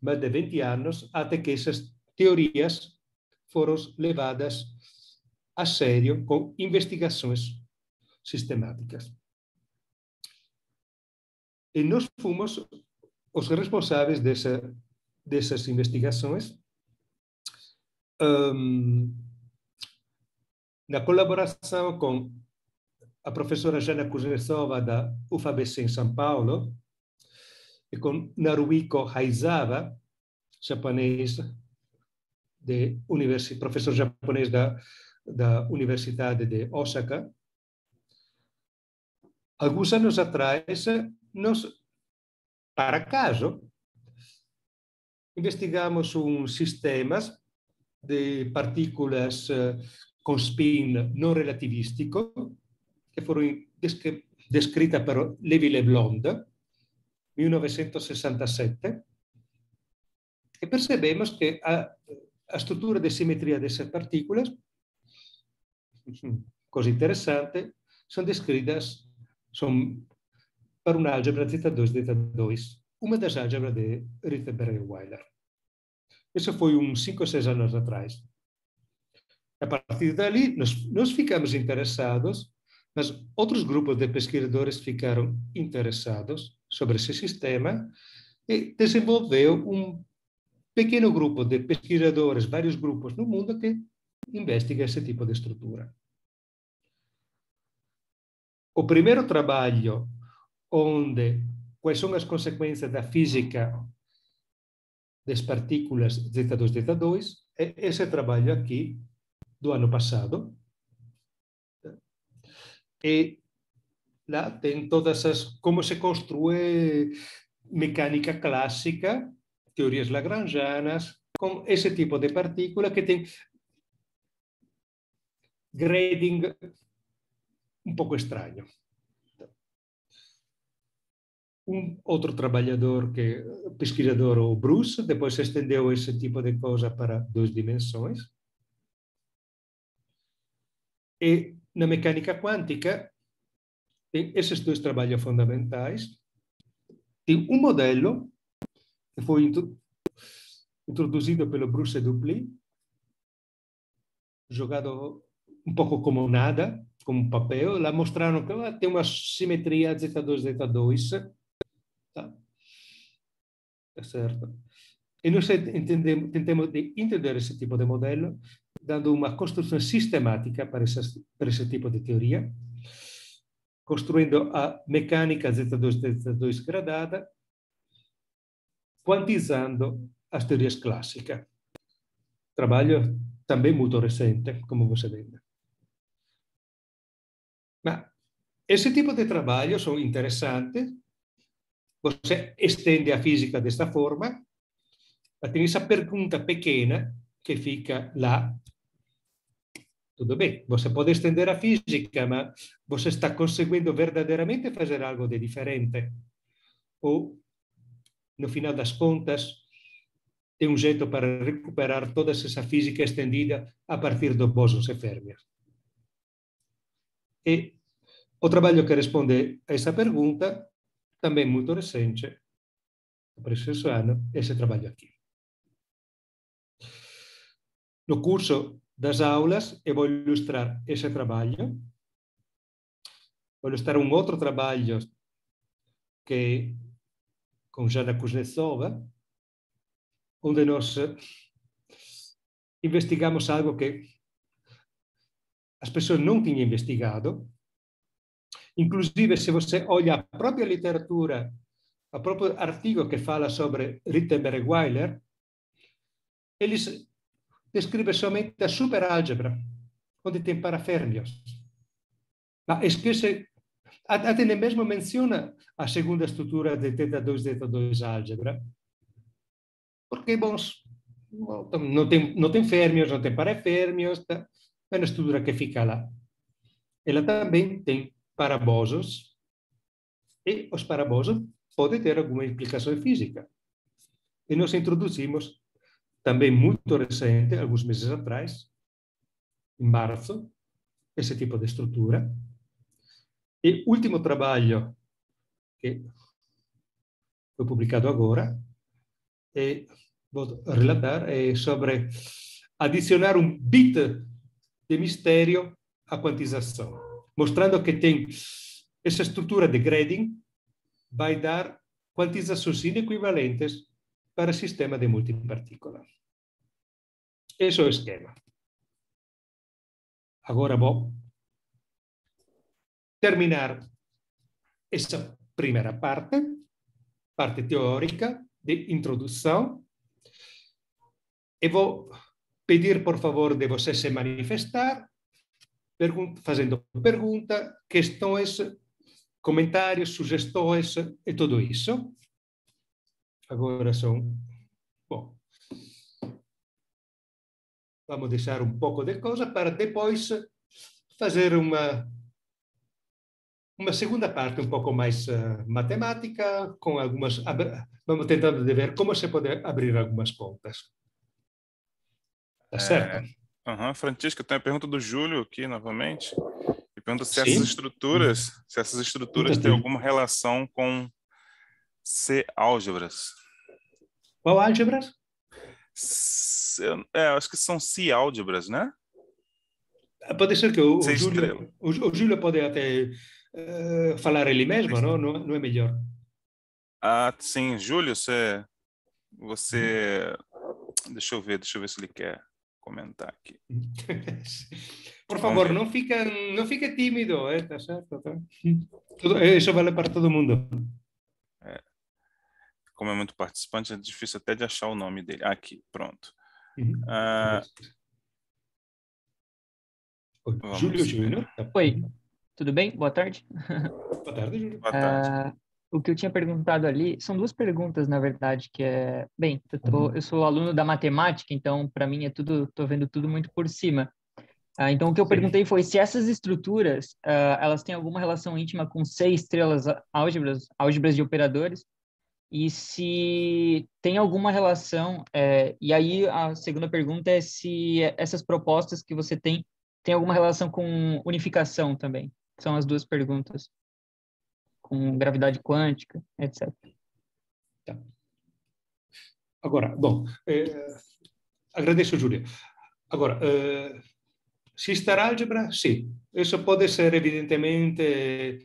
A: mais de 20 anos, até que essas teorias foram levadas a sério com investigações sistemáticas. E nós fomos os responsáveis dessa, dessas investigações, um, na colaboração com a professora Jana Kuznetsova da UFABC em São Paulo e com Naruhiko Haizawa, japonês de professor japonês da, da Universidade de Osaka. Alguns anos atrás, nós para acaso, investigamos um sistemas de partículas eh, com spin não relativístico, que foram descritas por Levi Leblond, 1967, e percebemos que a, a estrutura de simetria dessas partículas, coisa interessante, são descritas, são para uma álgebra θ2, θ2, uma das álgebras de Rittenberg e Weiler. Isso foi uns 5 ou 6 anos atrás. A partir dali, nós, nós ficamos interessados, mas outros grupos de pesquisadores ficaram interessados sobre esse sistema e desenvolveu um pequeno grupo de pesquisadores, vários grupos no mundo que investiga esse tipo de estrutura. O primeiro trabalho onde quais são as consequências da física das partículas Z2, Z2, é esse trabalho aqui do ano passado. E lá tem todas as como se construi mecânica clássica, teorias lagrangianas, com esse tipo de partícula que tem grading um pouco estranho. Um outro trabalhador, que pesquisador, o Bruce, depois estendeu esse tipo de coisa para duas dimensões. E na mecânica quântica, tem esses dois trabalhos fundamentais. Tem um modelo que foi introduzido pelo Bruce Duplin, jogado um pouco como nada, como um papel. Lá mostraram que tem uma simetria Z2, Z2. Tá, tá certo. E nós entendemos, tentamos de entender esse tipo de modelo, dando uma construção sistemática para, essas, para esse tipo de teoria, construindo a mecânica Z2, Z2 gradada, quantizando as teorias clássicas. Trabalho também muito recente, como você vê. Mas esse tipo de trabalho são interessantes. Você estende a física desta forma, mas tem essa pergunta pequena que fica lá. Tudo bem, você pode estender a física, mas você está conseguindo verdadeiramente fazer algo de diferente? Ou, no final das contas, tem um jeito para recuperar toda essa física estendida a partir dos bósons e férmios? E o trabalho que responde a essa pergunta, também muito recente, por esse ano, esse trabalho aqui. No curso das aulas, eu vou ilustrar esse trabalho. Vou ilustrar um outro trabalho que com Jana Kuznetsova, onde nós investigamos algo que as pessoas não tinham investigado. Inclusive, se você olha a própria literatura, o próprio artigo que fala sobre Rittenberg e Weiler, eles descrevem somente a superálgebra, onde tem paraférmios. Mas esquece, até nem mesmo menciona a segunda estrutura de θ2, θ2 álgebra, porque, bom, não tem, não tem férmios, não tem paraférmios, tá? é uma estrutura que fica lá. Ela também tem parabosos, e os parabosos podem ter alguma implicação física. E nós introduzimos, também muito recente, alguns meses atrás, em março, esse tipo de estrutura. E último trabalho que foi publicado agora é, vou relatar, é sobre adicionar um bit de mistério à quantização, mostrando que tem essa estrutura de grading vai dar quantizações inequivalentes para sistema de multipartícula. Esse é o esquema. Agora vou terminar essa primeira parte, parte teórica de introdução, e vou pedir, por favor, de você se manifestar, fazendo pergunta, questões, comentários, sugestões e tudo isso. Agora são. Bom. Vamos deixar um pouco de coisa para depois fazer uma uma segunda parte um pouco mais uh, matemática, com algumas. Vamos tentando ver como se pode abrir algumas contas. Tá é, certo?
B: Uhum. Francisco, tem a pergunta do Júlio aqui novamente. Ele pergunta se Sim? essas estruturas, se essas estruturas têm alguma relação com C álgebras.
A: Qual álgebras?
B: É, acho que são C álgebras, né?
A: Ah, pode ser que o, o Júlio, o, o, Júlio pode até uh, falar ele mesmo, não? não? Não é melhor.
B: Ah, sim, Júlio, você, você, deixa eu ver, deixa eu ver se ele quer comentar aqui.
A: Por favor, não fica, não fica tímido, é, tá certo? Tá? Isso vale para todo mundo.
B: Como é muito participante, é difícil até de achar o nome dele. Aqui, pronto. Uhum. Ah,
C: Júlio Júnior. Oi, tudo bem? Boa tarde.
A: Boa tarde, Júlio.
B: Boa tarde.
C: o que eu tinha perguntado ali são duas perguntas, na verdade, que é, bem, eu, tô, uhum. eu sou aluno da matemática, então para mim é tudo, estou vendo tudo muito por cima. Ah, então o que eu Sim. perguntei foi se essas estruturas, uh, elas têm alguma relação íntima com seis estrelas álgebras, álgebras de operadores, e se tem alguma relação, é, e aí a segunda pergunta é se essas propostas que você tem tem alguma relação com unificação também. São as duas perguntas com gravidade quântica, etc. Tá.
A: Agora, bom, eh, agradeço, Júlia. Agora, eh, Sistar álgebra, sim. Isso pode ser, evidentemente,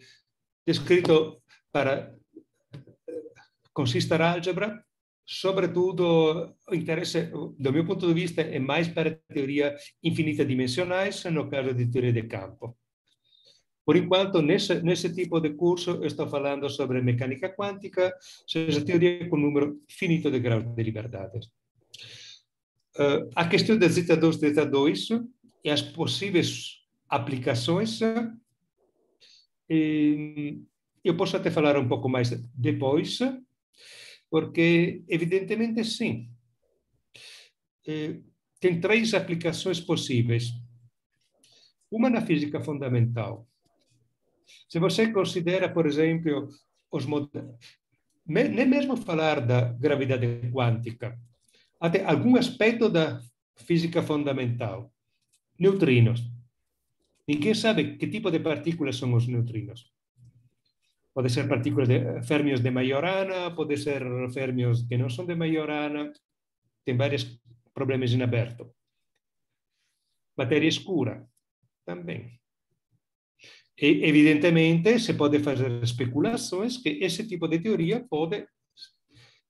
A: descrito para, com Sistar álgebra, sobretudo, o interesse, do meu ponto de vista, é mais para teoria infinita dimensionais, no caso de teoria de campo. Por enquanto, nesse, nesse tipo de curso, eu estou falando sobre mecânica quântica, seja teoria com número finito de graus de liberdade. Uh, a questão da zeta2, zeta2 e as possíveis aplicações, e eu posso até falar um pouco mais depois, porque, evidentemente, sim. Eh, tem três aplicações possíveis. Uma na física fundamental, se você considera, por exemplo, os nem mesmo falar da gravidade quântica, até algum aspecto da física fundamental. Neutrinos. Ninguém sabe que tipo de partículas são os neutrinos. Pode ser partículas de férmios de Majorana, pode ser férmios que não são de Majorana. Tem vários problemas em aberto. Matéria escura, também. E, evidentemente, se pode fazer especulações que esse tipo de teoria pode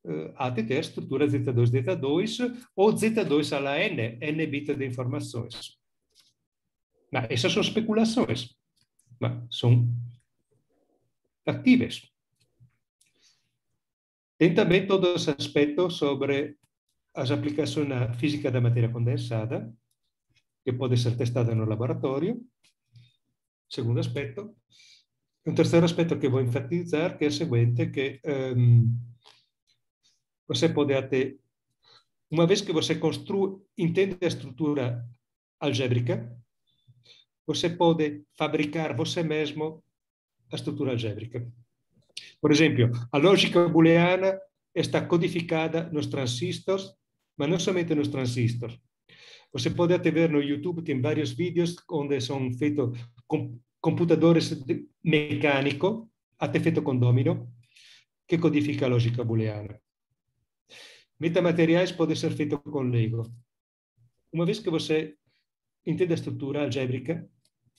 A: uh, até ter estrutura Z2, Z2 ou Z2 a la N, N bit de informações. Mas essas são especulações, mas são factíveis. Tem também todo esse aspecto sobre as aplicações na física da matéria condensada, que pode ser testada no laboratório, segundo aspetto. Un terceiro aspetto che voglio enfatizzare che è il seguente, che um, você pode até, vez que você construi, entende a estrutura algébrica, você pode fabricar você mesmo a estrutura algébrica. Por exemplo, a lógica booleana está codificada nos transistores, mas não somente nos transistores. Você pode até ver no YouTube, tem vários vídeos onde são feitos com computadores mecânico, até feito com domino, que codifica a lógica booleana. Metamateriais pode ser feito com Lego. Uma vez que você entende a estrutura algébrica,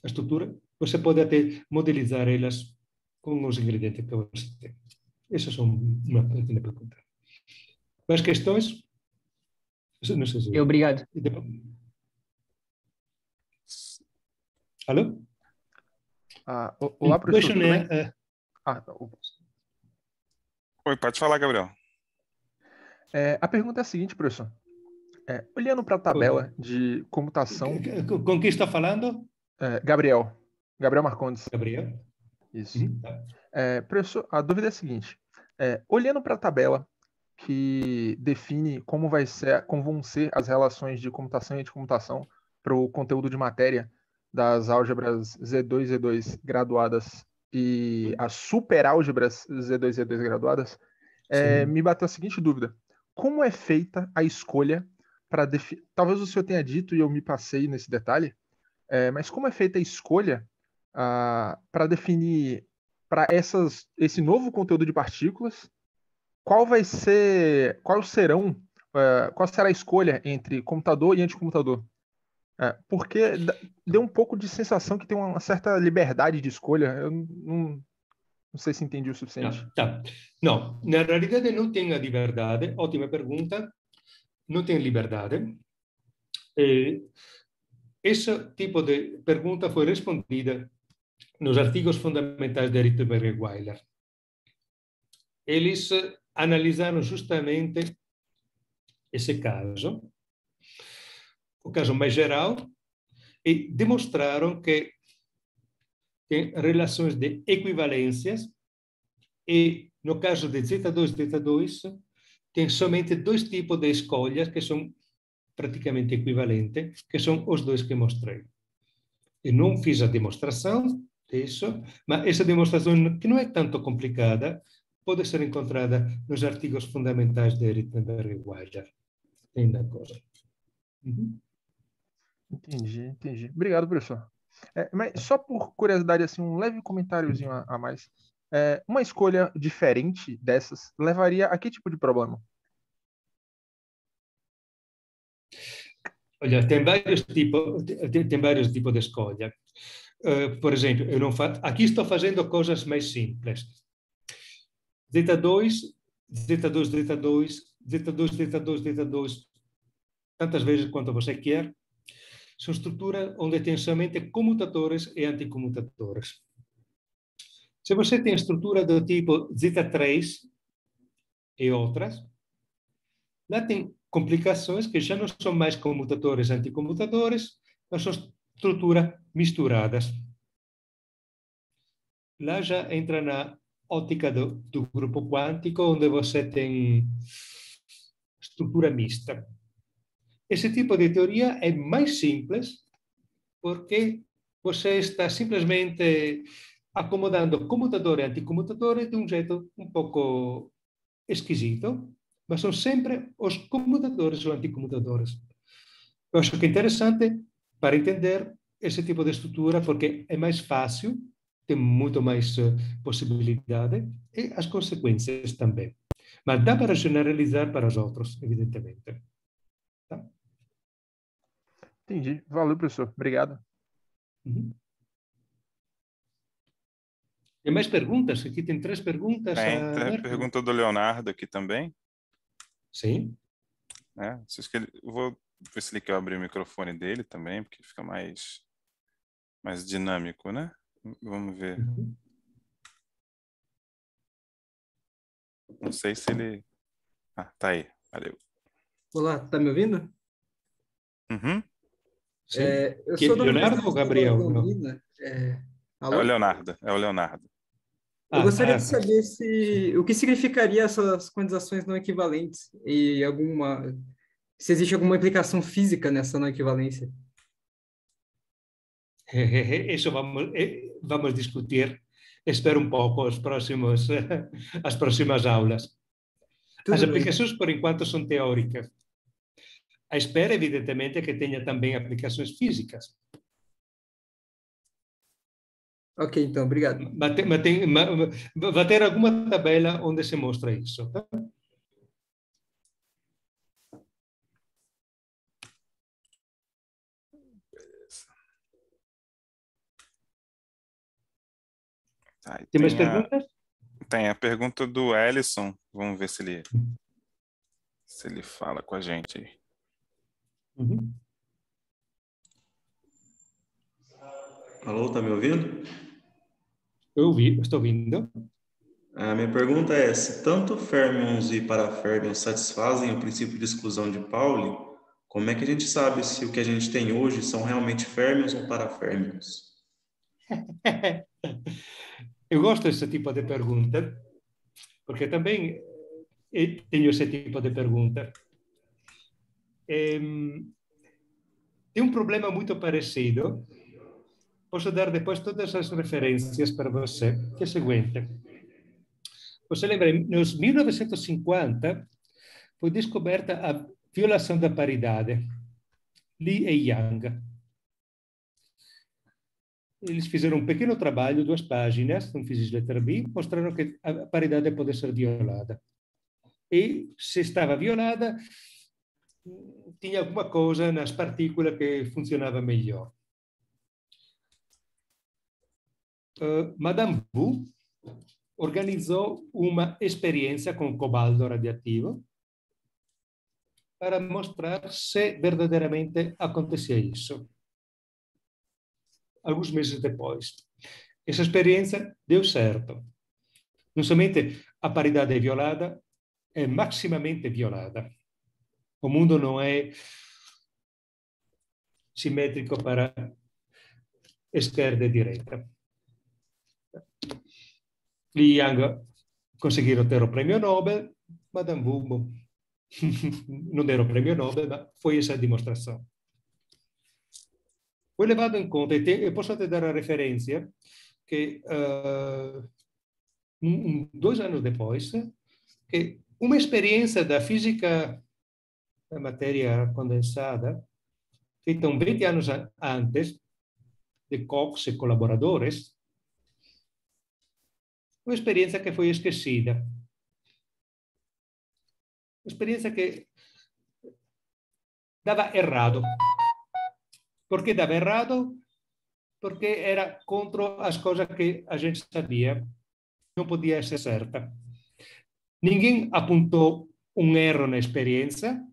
A: a estrutura, você pode até modelizar elas com os ingredientes que você tem. Essas são uma pequena pergunta. Mais questões?
C: Não sei se... Obrigado.
A: Alô?
D: Ah, olá, professor. Tudo bem? É... Ah, tá,
B: Oi, pode falar, Gabriel.
D: É, a pergunta é a seguinte, professor. É, olhando para a tabela Oi. de comutação.
A: Com quem está falando?
D: É, Gabriel. Gabriel Marcondes.
A: Gabriel?
D: Isso. Uhum. É, professor, a dúvida é a seguinte: é, olhando para a tabela que define como, vai ser, como vão ser as relações de comutação e de comutação para o conteúdo de matéria das álgebras Z2 e Z2 graduadas e as superálgebras Z2 e Z2 graduadas, é, me bateu a seguinte dúvida. Como é feita a escolha para definir... Talvez o senhor tenha dito e eu me passei nesse detalhe, é, mas como é feita a escolha ah, para definir para essas esse novo conteúdo de partículas qual vai ser quais serão uh, qual será a escolha entre computador e anticomputador é, porque deu um pouco de sensação que tem uma certa liberdade de escolha. Eu não, não sei se entendi o suficiente.
A: Não, tá. não, na realidade não tem a liberdade. Ótima pergunta. Não tem liberdade. Eh, esse tipo de pergunta foi respondida nos artigos fundamentais de Rittenberg e Weiler. Eles analisaram justamente esse caso o caso mais geral, e demonstraram que tem relações de equivalências E no caso de Z2 Z2, tem somente dois tipos de escolhas que são praticamente equivalentes, que são os dois que mostrei. Eu não fiz a demonstração disso, mas essa demonstração, que não é tanto complicada, pode ser encontrada nos artigos fundamentais de Rittenberg e Wilder. Tem da coisa.
D: Uhum. Entendi, entendi. Obrigado, professor. É, mas só por curiosidade, assim, um leve comentáriozinho a, a mais. É, uma escolha diferente dessas levaria a que tipo de problema?
A: Olha, tem vários tipos, tem, tem vários tipos de escolha. Uh, por exemplo, eu não fa... aqui estou fazendo coisas mais simples. Z2, Z2, Z2, Z2, Z2, Z2, tantas vezes quanto você quer, são estruturas onde tem somente comutadores e anticomutadores. Se você tem estrutura do tipo Z3 e outras, lá tem complicações que já não são mais comutadores e anticomutadores, mas são estruturas misturadas. Lá já entra na ótica do, do grupo quântico, onde você tem estrutura mista. Esse tipo de teoria é mais simples porque você está simplesmente acomodando comutador e anticomutador de um jeito um pouco esquisito, mas são sempre os comutadores ou anticomutadores. Eu acho que é interessante para entender esse tipo de estrutura porque é mais fácil, tem muito mais uh, possibilidade e as consequências também. Mas dá para generalizar para os outros, evidentemente. Tá?
D: Entendi. Valeu, professor. Obrigado.
A: Uhum. Tem mais perguntas? Aqui tem três perguntas.
B: Tem, tem a pergunta do Leonardo aqui também.
A: Sim.
B: É, ele, vou ver se ele quer abrir o microfone dele também, porque fica mais, mais dinâmico, né? Vamos ver. Uhum. Não sei se ele... Ah, tá aí. Valeu.
E: Olá, tá me ouvindo?
B: Uhum.
E: É, eu
A: que,
E: sou
A: Leonardo ou Gabriel?
E: É,
B: é, o Leonardo, é o Leonardo.
E: Eu ah, gostaria ah, de saber se o que significaria essas quantizações não equivalentes e alguma se existe alguma implicação física nessa não equivalência.
A: Isso vamos eh, vamos discutir. Espero um pouco os próximos as próximas aulas. Tudo as aplicações bem. por enquanto são teóricas. A espera, evidentemente, é que tenha também aplicações físicas.
E: Ok, então, obrigado.
A: Mas tem, mas tem, vai ter alguma tabela onde se mostra isso. Tá?
B: Tá,
A: tem, tem mais a, perguntas?
B: Tem a pergunta do Ellison. Vamos ver se ele, se ele fala com a gente aí.
A: Uhum.
F: Alô, tá me ouvindo?
A: Eu ouvi, estou ouvindo.
F: A minha pergunta é: se tanto férmions e paraférmions satisfazem o princípio de exclusão de Pauli, como é que a gente sabe se o que a gente tem hoje são realmente férmions ou paraférmions?
A: Eu gosto desse tipo de pergunta, porque também eh, tenho esse tipo de pergunta. Ehm, tem um problema muito parecido. Posso dar depois todas as referências para você, que é o seguinte. Você lembra, nos 1950, foi descoberta a violação da paridade, Lee e Yang. Eles fizeram um pequeno trabalho, duas páginas, no Physics Letter B, mostraram que a paridade pode ser violada. E se estava violada, tinha alguma coisa nas partículas que funcionava melhor. Uh, Madame Wu organizou uma experiência com cobalto radioativo para mostrar se verdadeiramente acontecia isso. Alguns meses depois. Essa experiência deu certo. Não somente a paridade é violada, é maximamente violada. O mundo não é simétrico para esquerda e direita. Li Yang conseguiram ter o prêmio Nobel, Madame Bumbo não deram o prêmio Nobel, mas foi essa a demonstração. Foi levado em conta, e eu posso te dar a referência, que uh, um, dois anos depois, que uma experiência da física da matéria condensada, feita uns 20 anos antes, de Cox e colaboradores, uma experiência que foi esquecida. Uma experiência que dava errado. Por que dava errado? Porque era contra as coisas que a gente sabia. Não podia ser certa. Ninguém apontou um erro na experiência.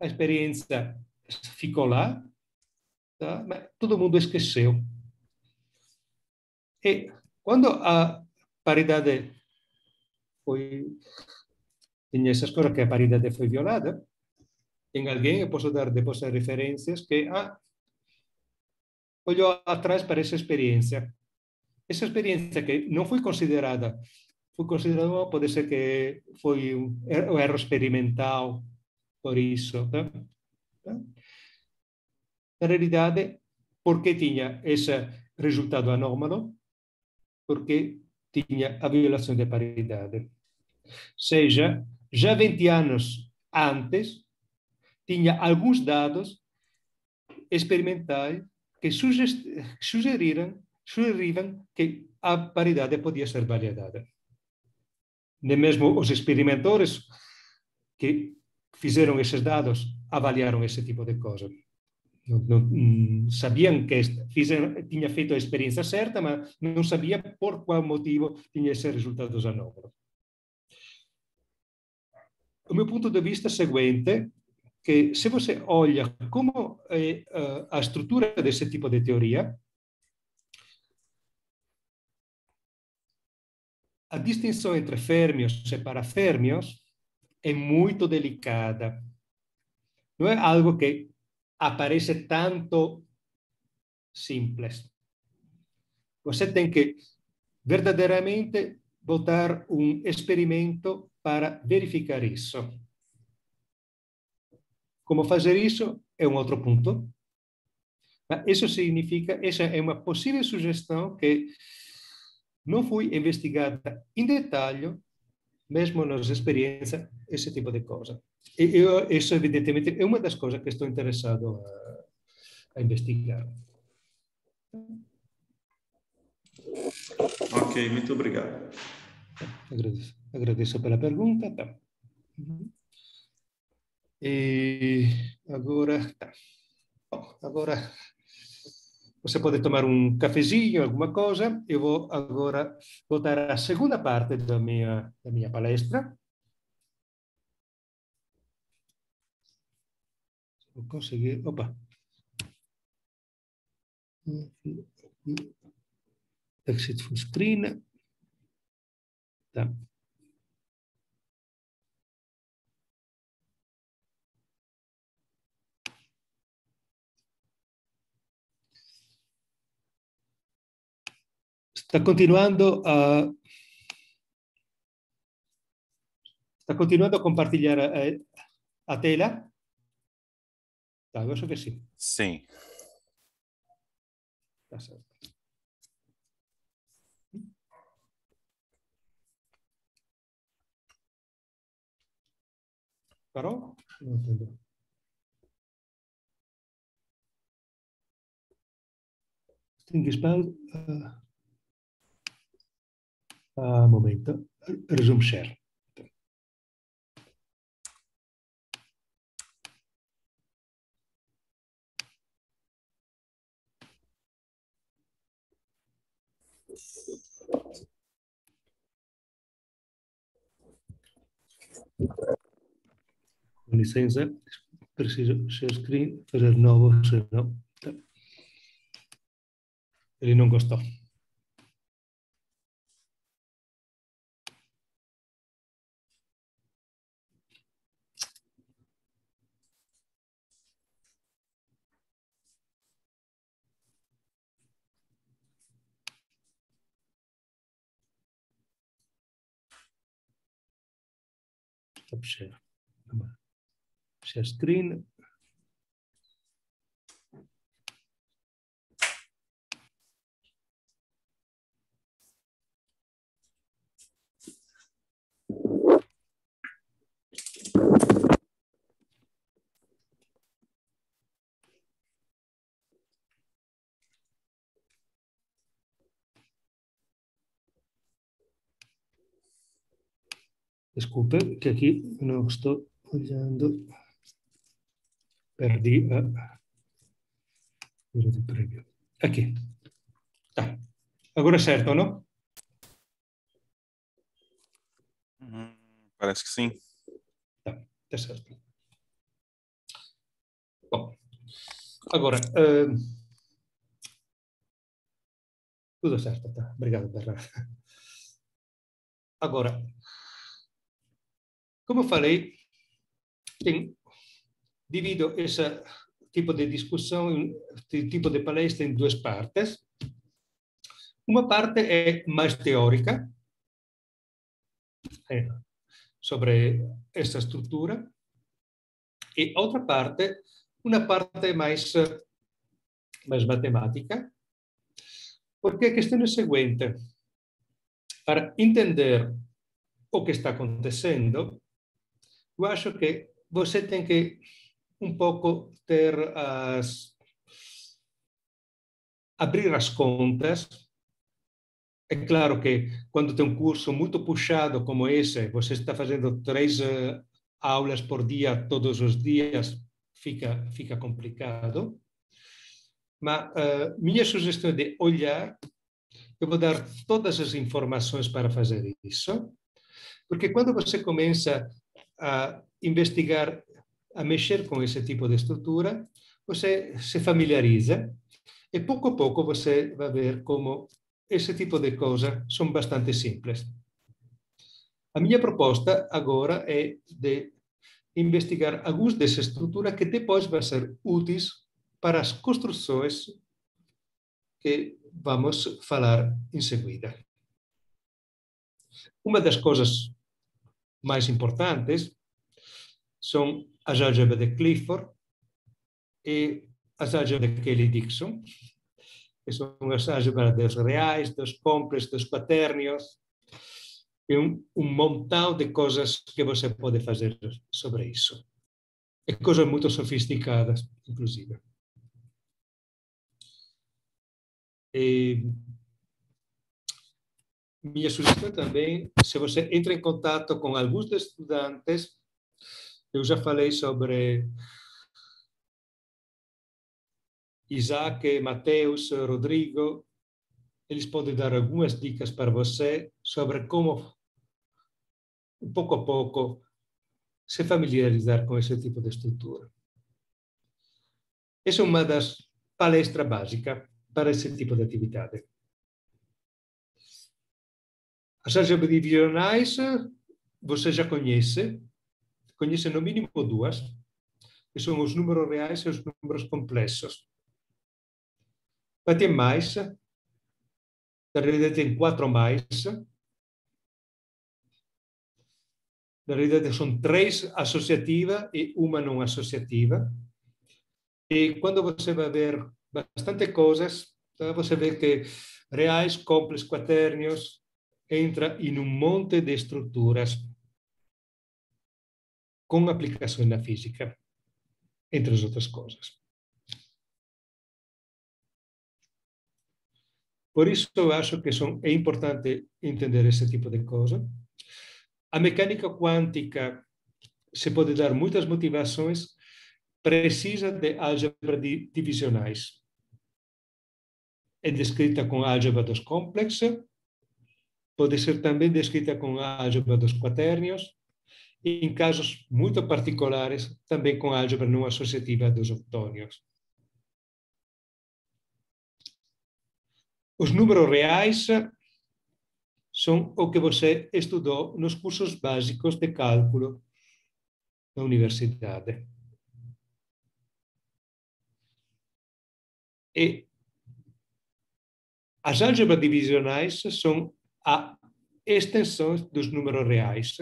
A: A experiência ficou lá, tá? mas todo mundo esqueceu. E quando a paridade foi tinha essas coisas que a paridade foi violada, tem alguém, eu posso dar depois as referências, que ah, atrás para essa experiência. Essa experiência que não foi considerada, foi considerada, pode ser que foi um erro experimental, por isso. Tá? Tá? Na realidade, porque tinha esse resultado anômalo? Porque tinha a violação da paridade. Seja, já 20 anos antes, tinha alguns dados experimentais que sugeriram, sugeriram que a paridade podia ser validada. Nem mesmo os experimentadores que fizeram esses dados avaliaram esse tipo de coisa. Não, não, hum, sabiam que fizeram, tinha feito a experiência certa, mas não sabia por qual motivo tinha esses resultados anômalos. O meu ponto de vista é o seguinte, que se você olha como é a estrutura desse tipo de teoria, a distinção entre férmios e paraférmios é muito delicada. Não é algo que aparece tanto simples. Você tem que verdadeiramente botar um experimento para verificar isso. Como fazer isso é um outro ponto. Mas isso significa, essa é uma possível sugestão que não foi investigada em detalhe, mesmo nas experiências, esse tipo de coisa. Eu, isso, evidentemente, é uma das coisas que estou interessado a, a investigar.
F: Ok, muito obrigado.
A: Agradeço, agradeço pela pergunta. Tá. E agora, tá. Bom, agora você pode tomar um cafezinho, alguma coisa. Eu vou agora voltar à segunda parte da minha, da minha palestra. Conseguir. Opa! Exit full screen. Tá. Está continuando a Está continuando a compartilhar a, a tela? Tá, eu acho que sim.
B: Sim.
A: Tá certo. Parou? Não entendo. String spell. Uh, uh, momento. Resume share. Com licença, preciso screen, fazer novo, senão ele não gostou. Stop share. Share screen. Desculpe, que aqui não estou olhando. Perdi a de preview. Aqui. Tá. Agora é certo, não?
B: Hum, parece que sim.
A: Tá, tá certo. Bom, agora, uh, tudo certo, tá. Obrigado, Bernardo. Agora, como eu falei, tem, divido esse tipo de discussão, esse tipo de palestra em duas partes. Uma parte é mais teórica, é, sobre essa estrutura, e outra parte, uma parte mais, mais matemática, porque a questão é a seguinte: para entender o que está acontecendo, eu acho que você tem que um pouco ter as abrir as contas. É claro que quando tem um curso muito puxado como esse, você está fazendo três uh, aulas por dia todos os dias, fica fica complicado. Mas uh, minha sugestão é de olhar. Eu vou dar todas as informações para fazer isso, porque quando você começa a investigar, a mexer com esse tipo de estrutura, você se familiariza e pouco a pouco você vai ver como esse tipo de coisa são bastante simples. A minha proposta agora é de investigar algumas dessas estruturas que depois vão ser úteis para as construções que vamos falar em seguida. Uma das coisas mais importantes são as álgebras de Clifford e as álgebras de Kelly Dixon, que são as álgebras dos reais, dos complexos, dos quaternios, e um, montão de coisas que você pode fazer sobre isso. E coisas muito sofisticadas, inclusive. E minha sugestão também, se você entra em contato com alguns estudantes, eu já falei sobre Isaac, Mateus, Rodrigo, eles podem dar algumas dicas para você sobre como, pouco a pouco, se familiarizar com esse tipo de estrutura. Essa é uma das palestras básicas para esse tipo de atividade. As álgebras divisionais você já conhece, conhece no mínimo duas, que são os números reais e os números complexos. Mas tem mais, na realidade tem quatro mais, na realidade são três associativas e uma não associativa. E quando você vai ver bastante coisas, você vê que reais, complexos, quaternios, entra em um monte de estruturas com aplicações na física, entre as outras coisas. Por isso, eu acho que são, é importante entender esse tipo de coisa. A mecânica quântica se pode dar muitas motivações, precisa de álgebra divisionais. É descrita com álgebra dos complexos, pode ser também descrita com a álgebra dos quaternios, e em casos muito particulares, também com a álgebra não associativa dos octônios. Os números reais são o que você estudou nos cursos básicos de cálculo na universidade. E as álgebras divisionais são a extensão dos números reais.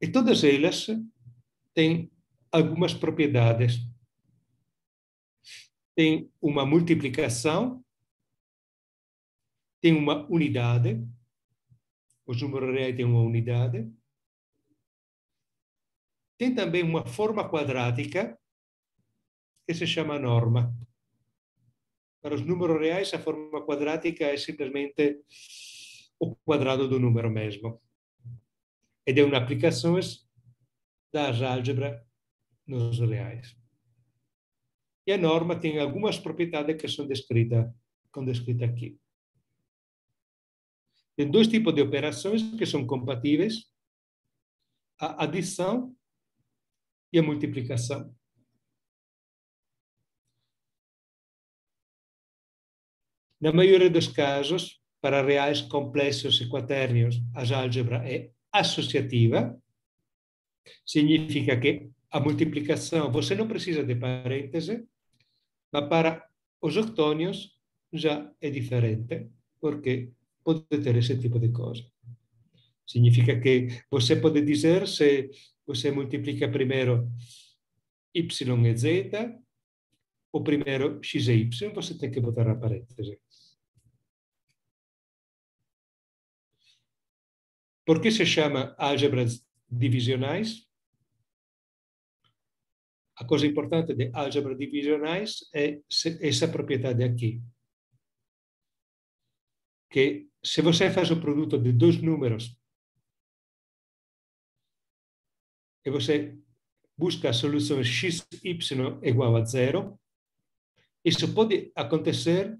A: E todas elas têm algumas propriedades. Tem uma multiplicação, tem uma unidade, os números reais têm uma unidade, tem também uma forma quadrática, que se chama norma. Para os números reais, a forma quadrática é simplesmente o quadrado do número mesmo. Ed é uma aplicação da álgebra nos reais. E a norma tem algumas propriedades que são descritas, são descritas aqui. Tem dois tipos de operações que são compatíveis: a adição e a multiplicação. Na maioria dos casos, para reais complexos e quaternios, a álgebra é associativa. Significa que a multiplicação você não precisa de parêntese, mas para os octônios já é diferente, porque pode ter esse tipo de coisa. Significa que você pode dizer se você multiplica primeiro y e z, ou primeiro x e y, você tem que botar a parêntese. Por que se chama álgebras divisionais? A coisa importante de álgebras divisionais é essa propriedade aqui. Que se você faz o produto de dois números e você busca a solução x, y igual a zero, isso pode acontecer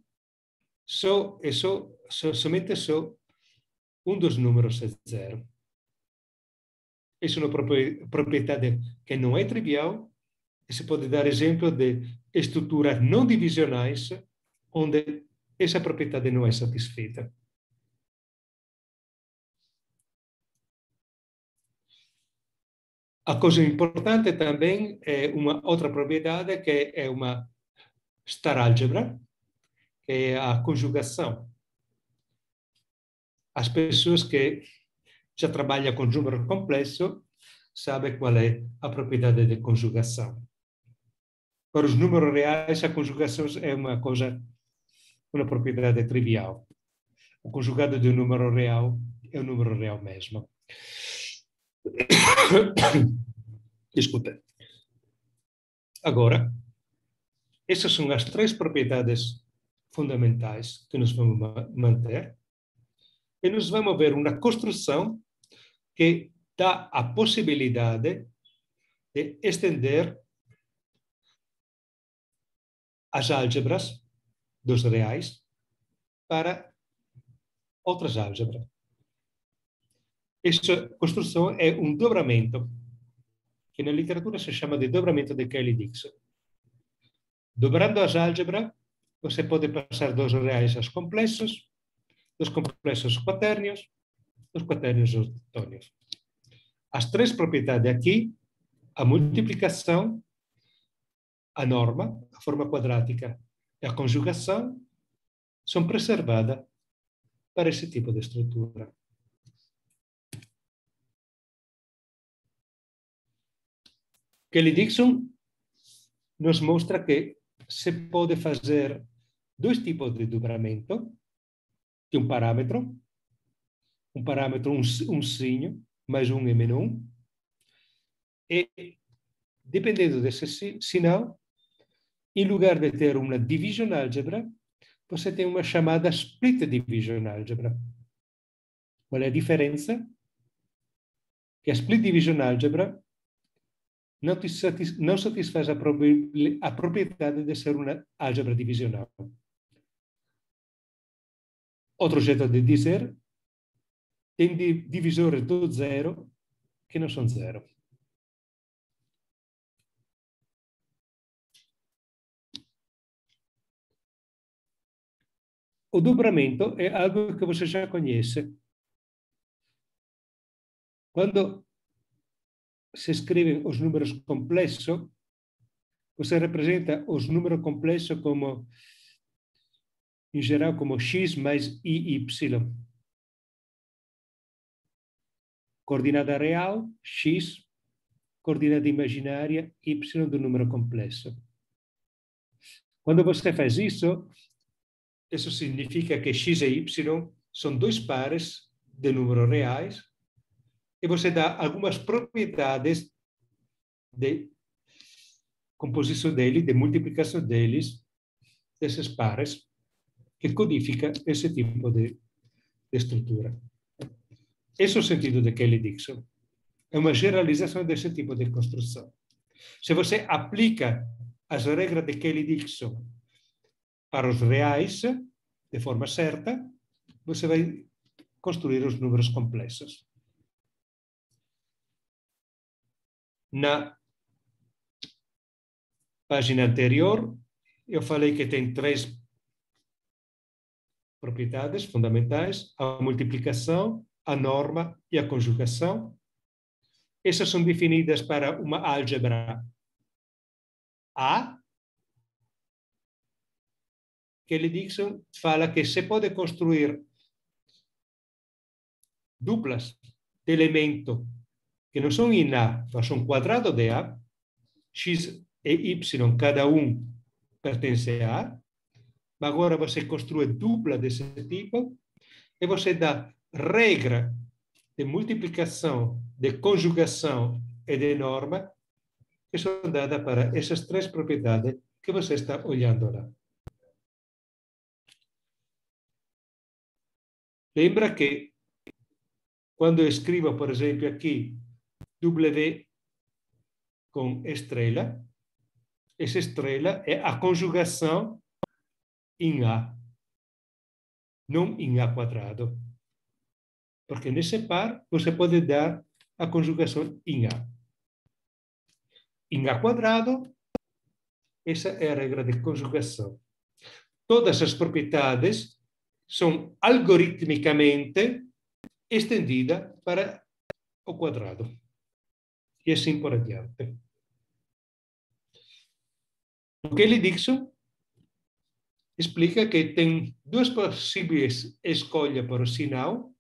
A: só, só, só, somente só um dos números é zero. Isso é uma propriedade que não é trivial, e se pode dar exemplo de estruturas não divisionais onde essa propriedade não é satisfeita. A coisa importante também é uma outra propriedade que é uma star álgebra, que é a conjugação. As pessoas que já trabalham com número complexo sabem qual é a propriedade de conjugação. Para os números reais, a conjugação é uma coisa, uma propriedade trivial. O conjugado de um número real é o número real mesmo. Desculpe. Agora, essas são as três propriedades fundamentais que nós vamos manter. E nós vamos ver uma construção que dá a possibilidade de estender as álgebras dos reais para outras álgebras. Essa construção é um dobramento, que na literatura se chama de dobramento de Cayley-Dixon. Dobrando as álgebras, você pode passar dos reais aos complexos, dos complexos quaternios, dos quaternios octônios. As três propriedades aqui, a multiplicação, a norma, a forma quadrática e a conjugação, são preservadas para esse tipo de estrutura. Kelly Dixon nos mostra que se pode fazer dois tipos de dobramento de um parâmetro, um parâmetro, um, um sinho, mais um e menos um, e, dependendo desse sinal, em lugar de ter uma division álgebra, você tem uma chamada split division álgebra. Qual é a diferença? Que a split division álgebra não, satis, não satisfaz a propriedade de ser uma álgebra divisional. Outro jeito de dizer, tem divisores do zero que não são zero. O dobramento é algo que você já conhece. Quando se escrevem os números complexos, você representa os números complexos como, em geral, como x mais i y. coordenada real, x, coordenada imaginária, y do número complexo. Quando você faz isso, isso significa que x e y são dois pares de números reais e você dá algumas propriedades de composição deles, de multiplicação deles, desses pares, que codifica esse tipo de, de estrutura. Esse é o sentido de Kelly Dixon. É uma generalização desse tipo de construção. Se você aplica as regras de Kelly Dixon para os reais, de forma certa, você vai construir os números complexos. Na página anterior, eu falei que tem três propriedades fundamentais: a multiplicação, a norma e a conjugação. Essas são definidas para uma álgebra A. Kelly Dixon fala que se pode construir duplas de elemento que não são em A, mas são quadrado de A, x e y, cada um pertence a A, agora você construi dupla desse tipo e você dá regra de multiplicação, de conjugação e de norma que são dadas para essas três propriedades que você está olhando lá. Lembra que quando eu escrevo, por exemplo, aqui W com estrela, essa estrela é a conjugação em A, não em A quadrado. Porque nesse par você pode dar a conjugação em A. Em A quadrado, essa é a regra de conjugação. Todas as propriedades são algoritmicamente estendidas para o quadrado. E assim por adiante. O Kelly Dixon explica que tem duas possíveis escolhas para o sinal.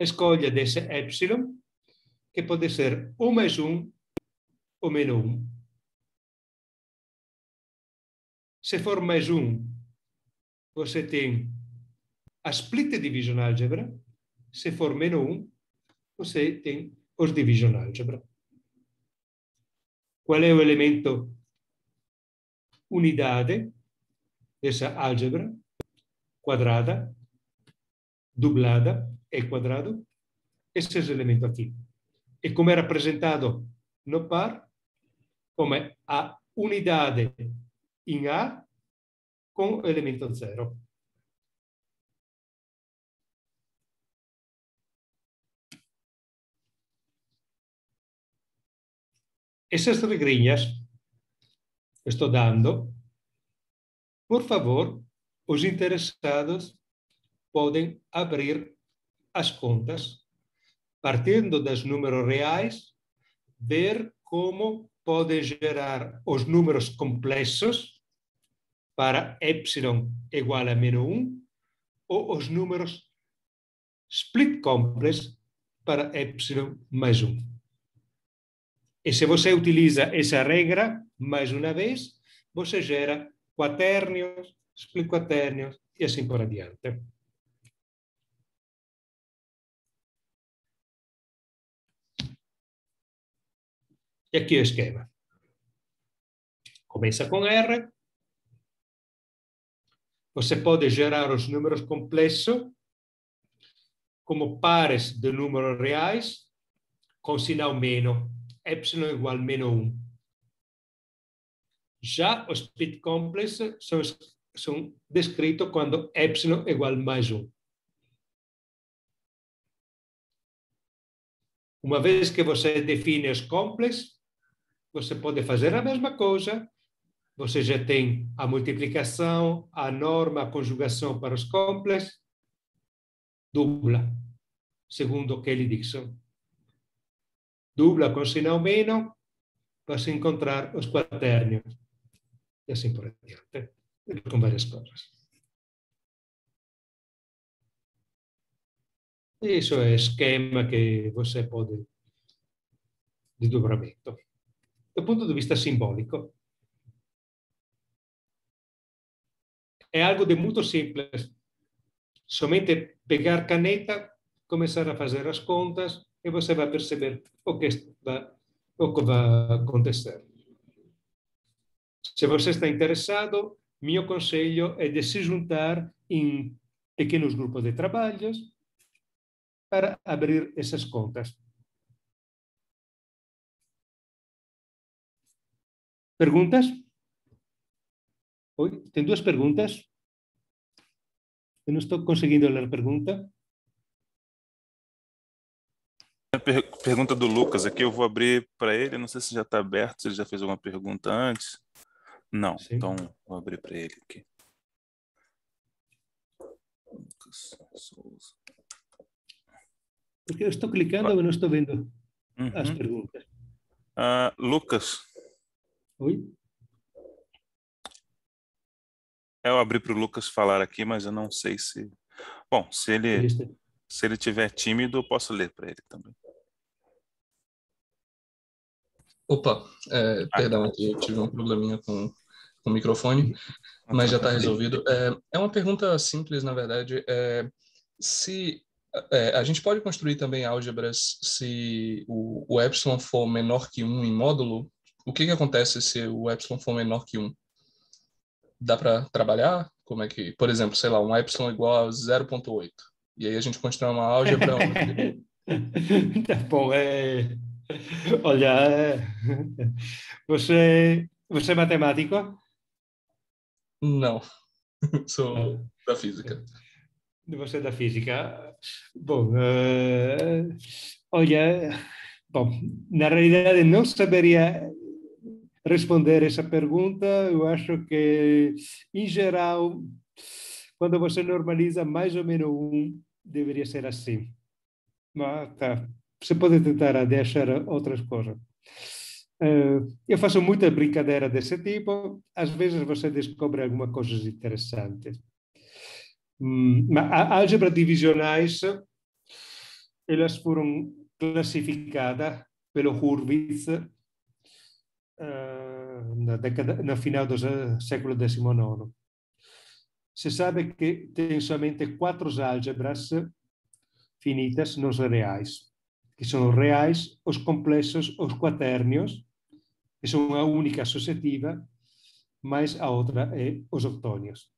A: Escolha desse epsilon, que pode ser ou mais um ou menos um. Se for mais um, você tem a split division algebra. Se for menos um, você tem os division algebra. Qual é o elemento unidade dessa álgebra quadrada, dublada e quadrado, esse é o elemento aqui. E como é representado no par, como a unidade em A com o elemento zero. Essas regrinhas estou dando, por favor, os interessados podem abrir as contas, partindo dos números reais, ver como podem gerar os números complexos para epsilon igual a menos 1 ou os números split complex para epsilon mais 1. E se você utiliza essa regra, mais uma vez, você gera quaternios, spliquaternios e assim por adiante. E aqui o esquema. Começa com R. Você pode gerar os números complexos como pares de números reais com sinal epsilon igual a menos 1. Já os split complex são, são descritos quando epsilon igual a mais 1. Uma vez que você define os complexos, você pode fazer a mesma coisa. Você já tem a multiplicação, a norma, a conjugação para os complexos. Dupla, segundo Kelly Dixon dupla com sinal menos, para se encontrar os quaternios. E assim por diante, com várias coisas. Isso é esquema que você pode de dobramento. Do ponto de vista simbólico, é algo de muito simples. Somente pegar caneta, começar a fazer as contas e você vai perceber o que vai, o que vai acontecer. Se você está interessado, meu conselho é de se juntar em pequenos grupos de trabalhos para abrir essas contas. Perguntas? Oi, tem duas perguntas. Eu não estou conseguindo ler a pergunta.
B: Pergunta do Lucas aqui, eu vou abrir para ele. Não sei se já está aberto, se ele já fez alguma pergunta antes. Não, Sim. então vou abrir para ele aqui.
A: Lucas Souza. Porque eu estou clicando, mas não estou vendo uhum. as perguntas.
B: Uh, Lucas.
A: Oi?
B: Eu abri para o Lucas falar aqui, mas eu não sei se. Bom, se ele, se ele tiver tímido, eu posso ler para ele também.
G: Opa, é, ah, perdão, aqui eu tive um probleminha com, com o microfone, mas já está resolvido. É, é, uma pergunta simples, na verdade. É, se é, a gente pode construir também álgebras se o, o epsilon for menor que 1 em módulo? O que, que acontece se o epsilon for menor que 1? Dá para trabalhar? Como é que, por exemplo, sei lá, um epsilon igual a 0.8. E aí a gente constrói uma álgebra.
A: tá bom, é Olha, você, você é matemático?
G: Não, sou da física.
A: Você é da física? Bom, uh, olha, bom, na realidade não saberia responder essa pergunta. Eu acho que, em geral, quando você normaliza mais ou menos um, deveria ser assim. Mas tá, você pode tentar achar outras coisas. Uh, eu faço muita brincadeira desse tipo, às vezes você descobre alguma coisa interessante. Hum, mas a álgebra divisionais, elas foram classificadas pelo Hurwitz uh, na, década, na final do século XIX. Se sabe que tem somente quatro álgebras finitas nos reais que os reais, os complexos, os cuaternios, que son a única asociativa, mais a outra é os octónios.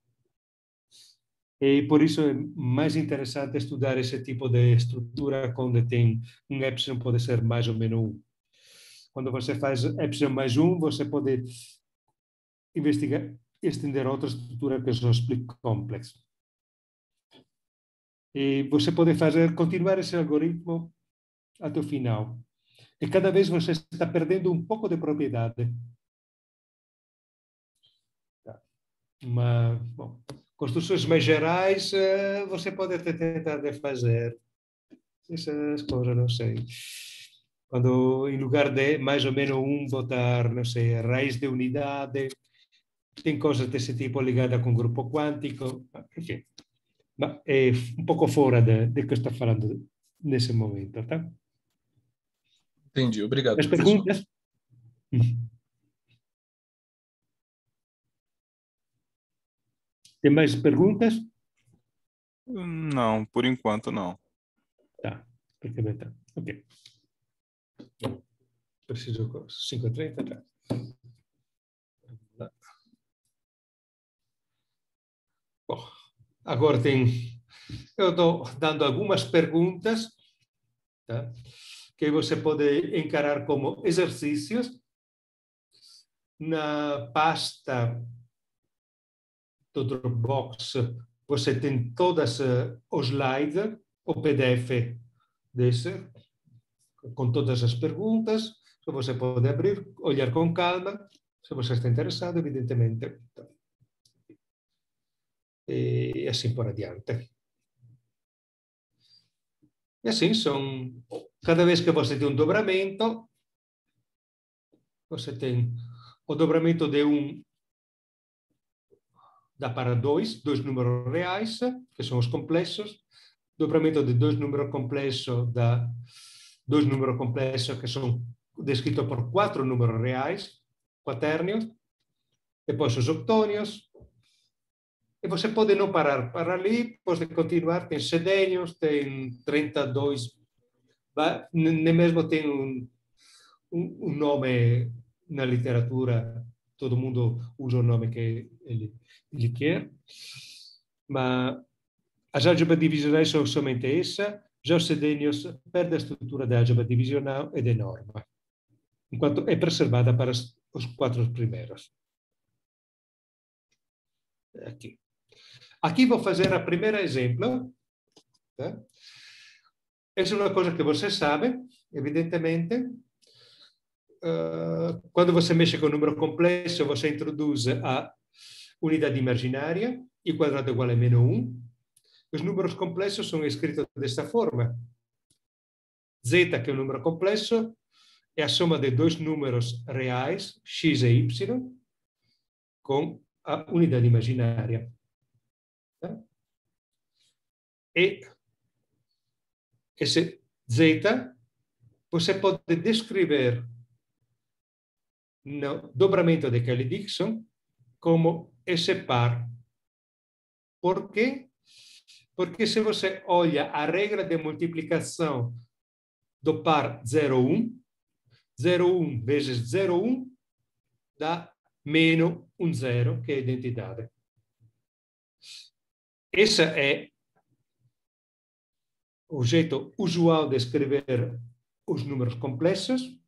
A: E por isso é mais interessante estudar esse tipo de estrutura quando tem um epsilon pode ser mais ou menos um. Quando você faz epsilon mais um, você pode investigar, estender outra estrutura que são split complex. E você pode fazer, continuar esse algoritmo até o final. E cada vez você está perdendo um pouco de propriedade. Tá. Mas, bom, construções mais gerais, eh, você pode até tentar fazer. Essas coisas, não sei. Quando, em lugar de mais ou menos um, botar, não sei, raiz de unidade, tem coisas desse tipo ligadas com grupo quântico, enfim. Mas é um pouco fora de, de que eu estou falando nesse momento, tá?
G: Entendi, obrigado.
A: As perguntas? Tem mais perguntas?
B: Não, por enquanto não.
A: Tá, tá. Ok. Preciso 5h30, tá. Bom, agora tem. Eu estou dando algumas perguntas. Tá? Que você pode encarar como exercícios. Na pasta do Dropbox, você tem todas eh, os slides, o PDF desse, com todas as perguntas, que você pode abrir, olhar com calma, se você está interessado, evidentemente. E assim por adiante. E assim são Cada vez que você tem um dobramento, você tem o dobramento de um dá para dois, dois números reais, que são os complexos, dobramento de dois números complexos da dois números complexos que são descritos por quatro números reais, quaternios, depois os octônios, e você pode não parar para ali, pode continuar, tem sedênios, tem 32, nem mesmo tem um, um, nome na literatura, todo mundo usa o nome que ele, ele quer, mas as álgebras divisionais somente essa, já os perdem a estrutura da álgebra divisional e de norma, enquanto é preservada para os quatro primeiros. Aqui. Aqui vou fazer a primeira exemplo. Tá? É uma coisa que você sabe, evidentemente. Uh, quando você mexe com um número complexo, você introduz a unidade imaginária, e quadrado igual a menos 1. Os números complexos são escritos desta forma. Z, que é um número complexo, é a soma de dois números reais, x e y, com a unidade imaginária. Tá? E esse z você pode descrever no dobramento de Kelly-Dixon como esse par. Por quê? Porque se você olha a regra de multiplicação do par 0,1, 0,1 vezes 0,1 dá menos um zero, que é a identidade. Esse é o jeito usual de escrever os números complexos.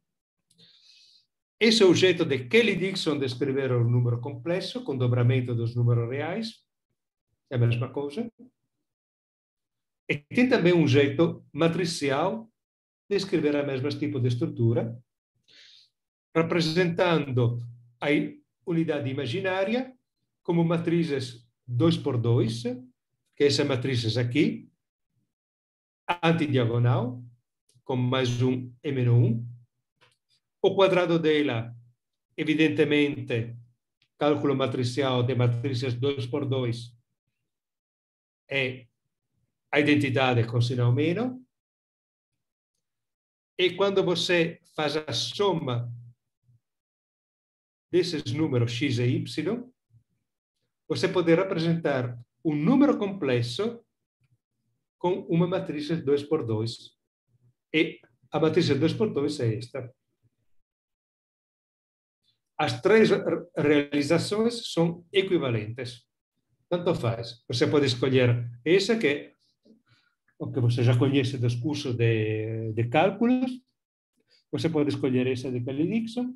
A: Esse é o jeito de Kelly Dixon de escrever o número complexo, com dobramento dos números reais. É a mesma coisa. E tem também um jeito matricial de escrever a mesma tipo de estrutura, representando a unidade imaginária como matrizes 2 por 2, que é essa matrizes aqui, antidiagonal, com mais um e menos um. O quadrado dela, evidentemente, cálculo matricial de matrizes 2 por 2 é a identidade com sinal menos. E quando você faz a soma desses números x e y, você pode representar um número complexo com uma matriz 2 por 2. E a matriz 2 por 2 é esta. As três realizações são equivalentes. Tanto faz. Você pode escolher essa, que é o que você já conhece dos cursos de, de cálculos. Você pode escolher essa de Kelly-Dixon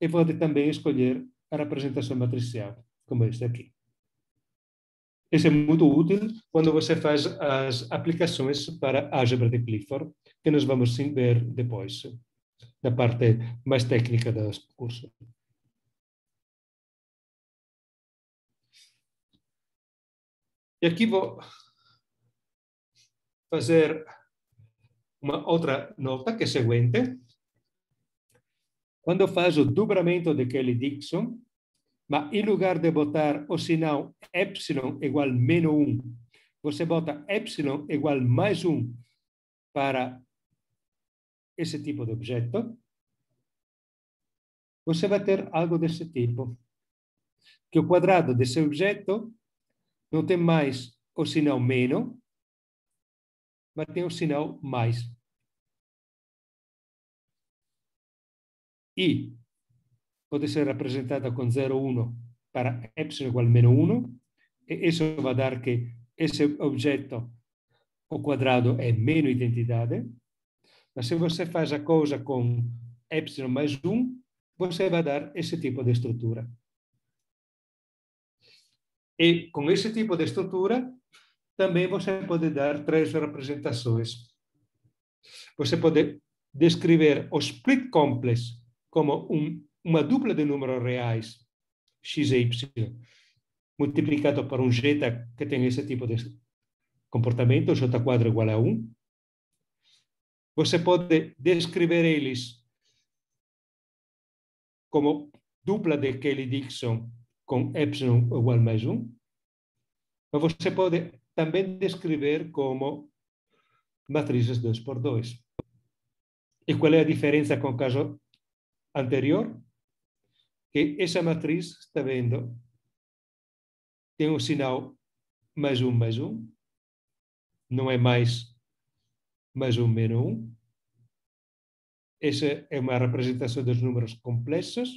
A: e pode também escolher a representação matricial, como este aqui. Isso é muito útil quando você faz as aplicações para a álgebra de Clifford, que nós vamos sim ver depois, na parte mais técnica do curso. E aqui vou fazer uma outra nota que é a seguinte. Quando faz o dobramento de Kelly-Dixon, mas em lugar de botar o sinal epsilon igual menos 1, você bota epsilon igual mais 1 para esse tipo de objeto, você vai ter algo desse tipo. Que o quadrado desse objeto não tem mais o sinal menos, mas tem o sinal mais. e pode ser representada com 0,1 para epsilon igual a menos 1, e isso vai dar que esse objeto ao quadrado é menos identidade, mas se você faz a coisa com epsilon mais 1, você vai dar esse tipo de estrutura. E com esse tipo de estrutura, também você pode dar três representações. Você pode descrever o split complex como um, uma dupla de números reais, x e y, multiplicado por um zeta que tem esse tipo de comportamento, j quadro igual a 1. Você pode descrever eles como dupla de Kelly-Dixon com epsilon igual a mais 1. Mas você pode também descrever como matrizes 2 por 2. E qual é a diferença com o caso anterior? Que essa matriz, está vendo, tem um sinal mais um mais um, não é mais mais um menos um. Essa é uma representação dos números complexos,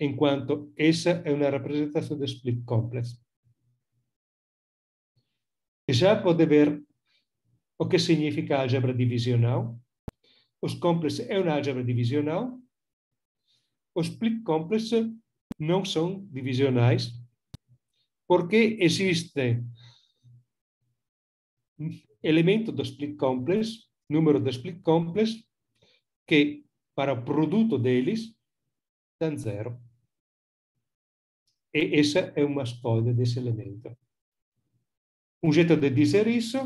A: enquanto essa é uma representação do split complex. Já pode ver o que significa álgebra divisional. Os complexos é uma álgebra divisional. Os split complexos não são divisionais, porque existe elemento do split complex, número do split complex, que para o produto deles dá zero. E essa é uma escolha desse elemento. Um jeito de dizer isso,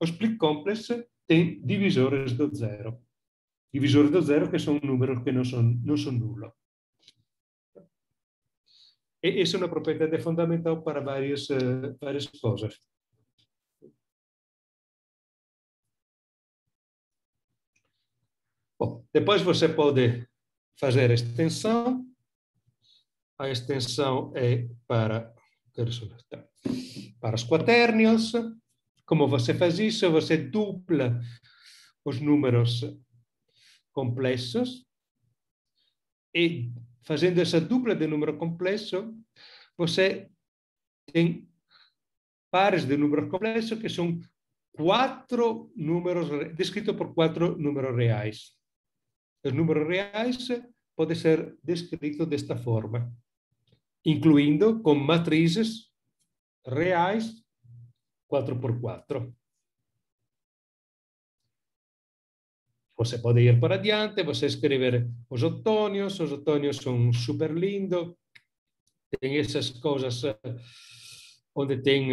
A: o split complex tem divisores do zero. Divisores do zero que são números que não são, não são nulo. E essa é uma propriedade fundamental para várias, uh, várias coisas. Bom, depois você pode fazer a extensão. A extensão é para, para os quaternions. Como você faz isso? Você dupla os números complexos e fazendo essa dupla de número complexo, você tem pares de números complexos que são quatro números, descritos por quatro números reais. Os números reais podem ser descritos desta forma, incluindo com matrizes reais 4 por 4. Você pode ir para adiante, você escrever os otônios, os otônios são super lindos, tem essas coisas onde tem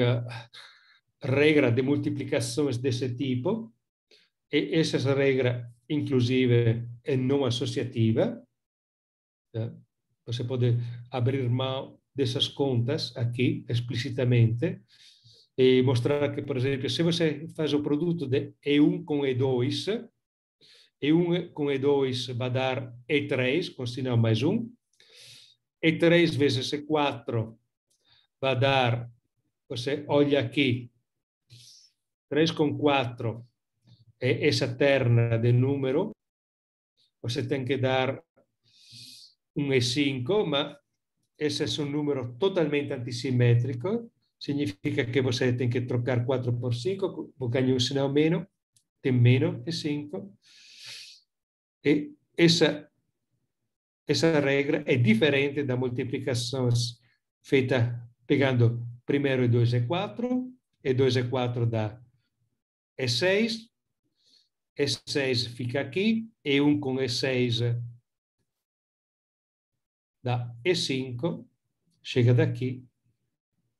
A: regra de multiplicações desse tipo, e essa regra, inclusive, é não associativa. Você pode abrir mão dessas contas aqui, explicitamente, e mostrar que, por exemplo, se você faz o produto de E1 com E2, E1 com E2 vai dar E3 com sinal mais 1, E3 vezes E4 vai dar, você olha aqui, 3 com 4 é essa terna de número, você tem que dar um E5, mas esse é um número totalmente antissimétrico, significa que você tem que trocar 4 por 5, vou ganhar um sinal menos, tem menos E5. E essa, essa regra é diferente da multiplicação feita pegando primeiro E2 e 4, E2 e 4 dá E6, E6 fica aqui, E1 com E6 dá E5, chega daqui,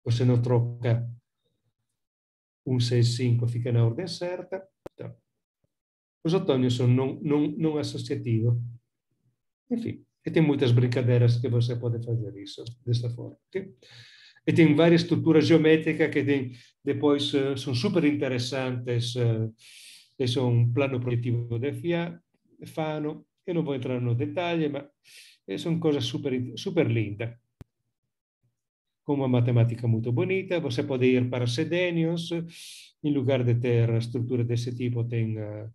A: você não troca 165, fica na ordem certa. Os otônios são não, não, não associativos. Enfim, e tem muitas brincadeiras que você pode fazer isso dessa forma. Okay? E tem várias estruturas geométricas que tem, depois uh, são super interessantes. Uh, e são um plano projetivo de Fano. Eu não vou entrar no detalhe, mas são coisas super, super lindas. Com uma matemática muito bonita, você pode ir para sedênios, em lugar de ter estrutura desse tipo, tem uh,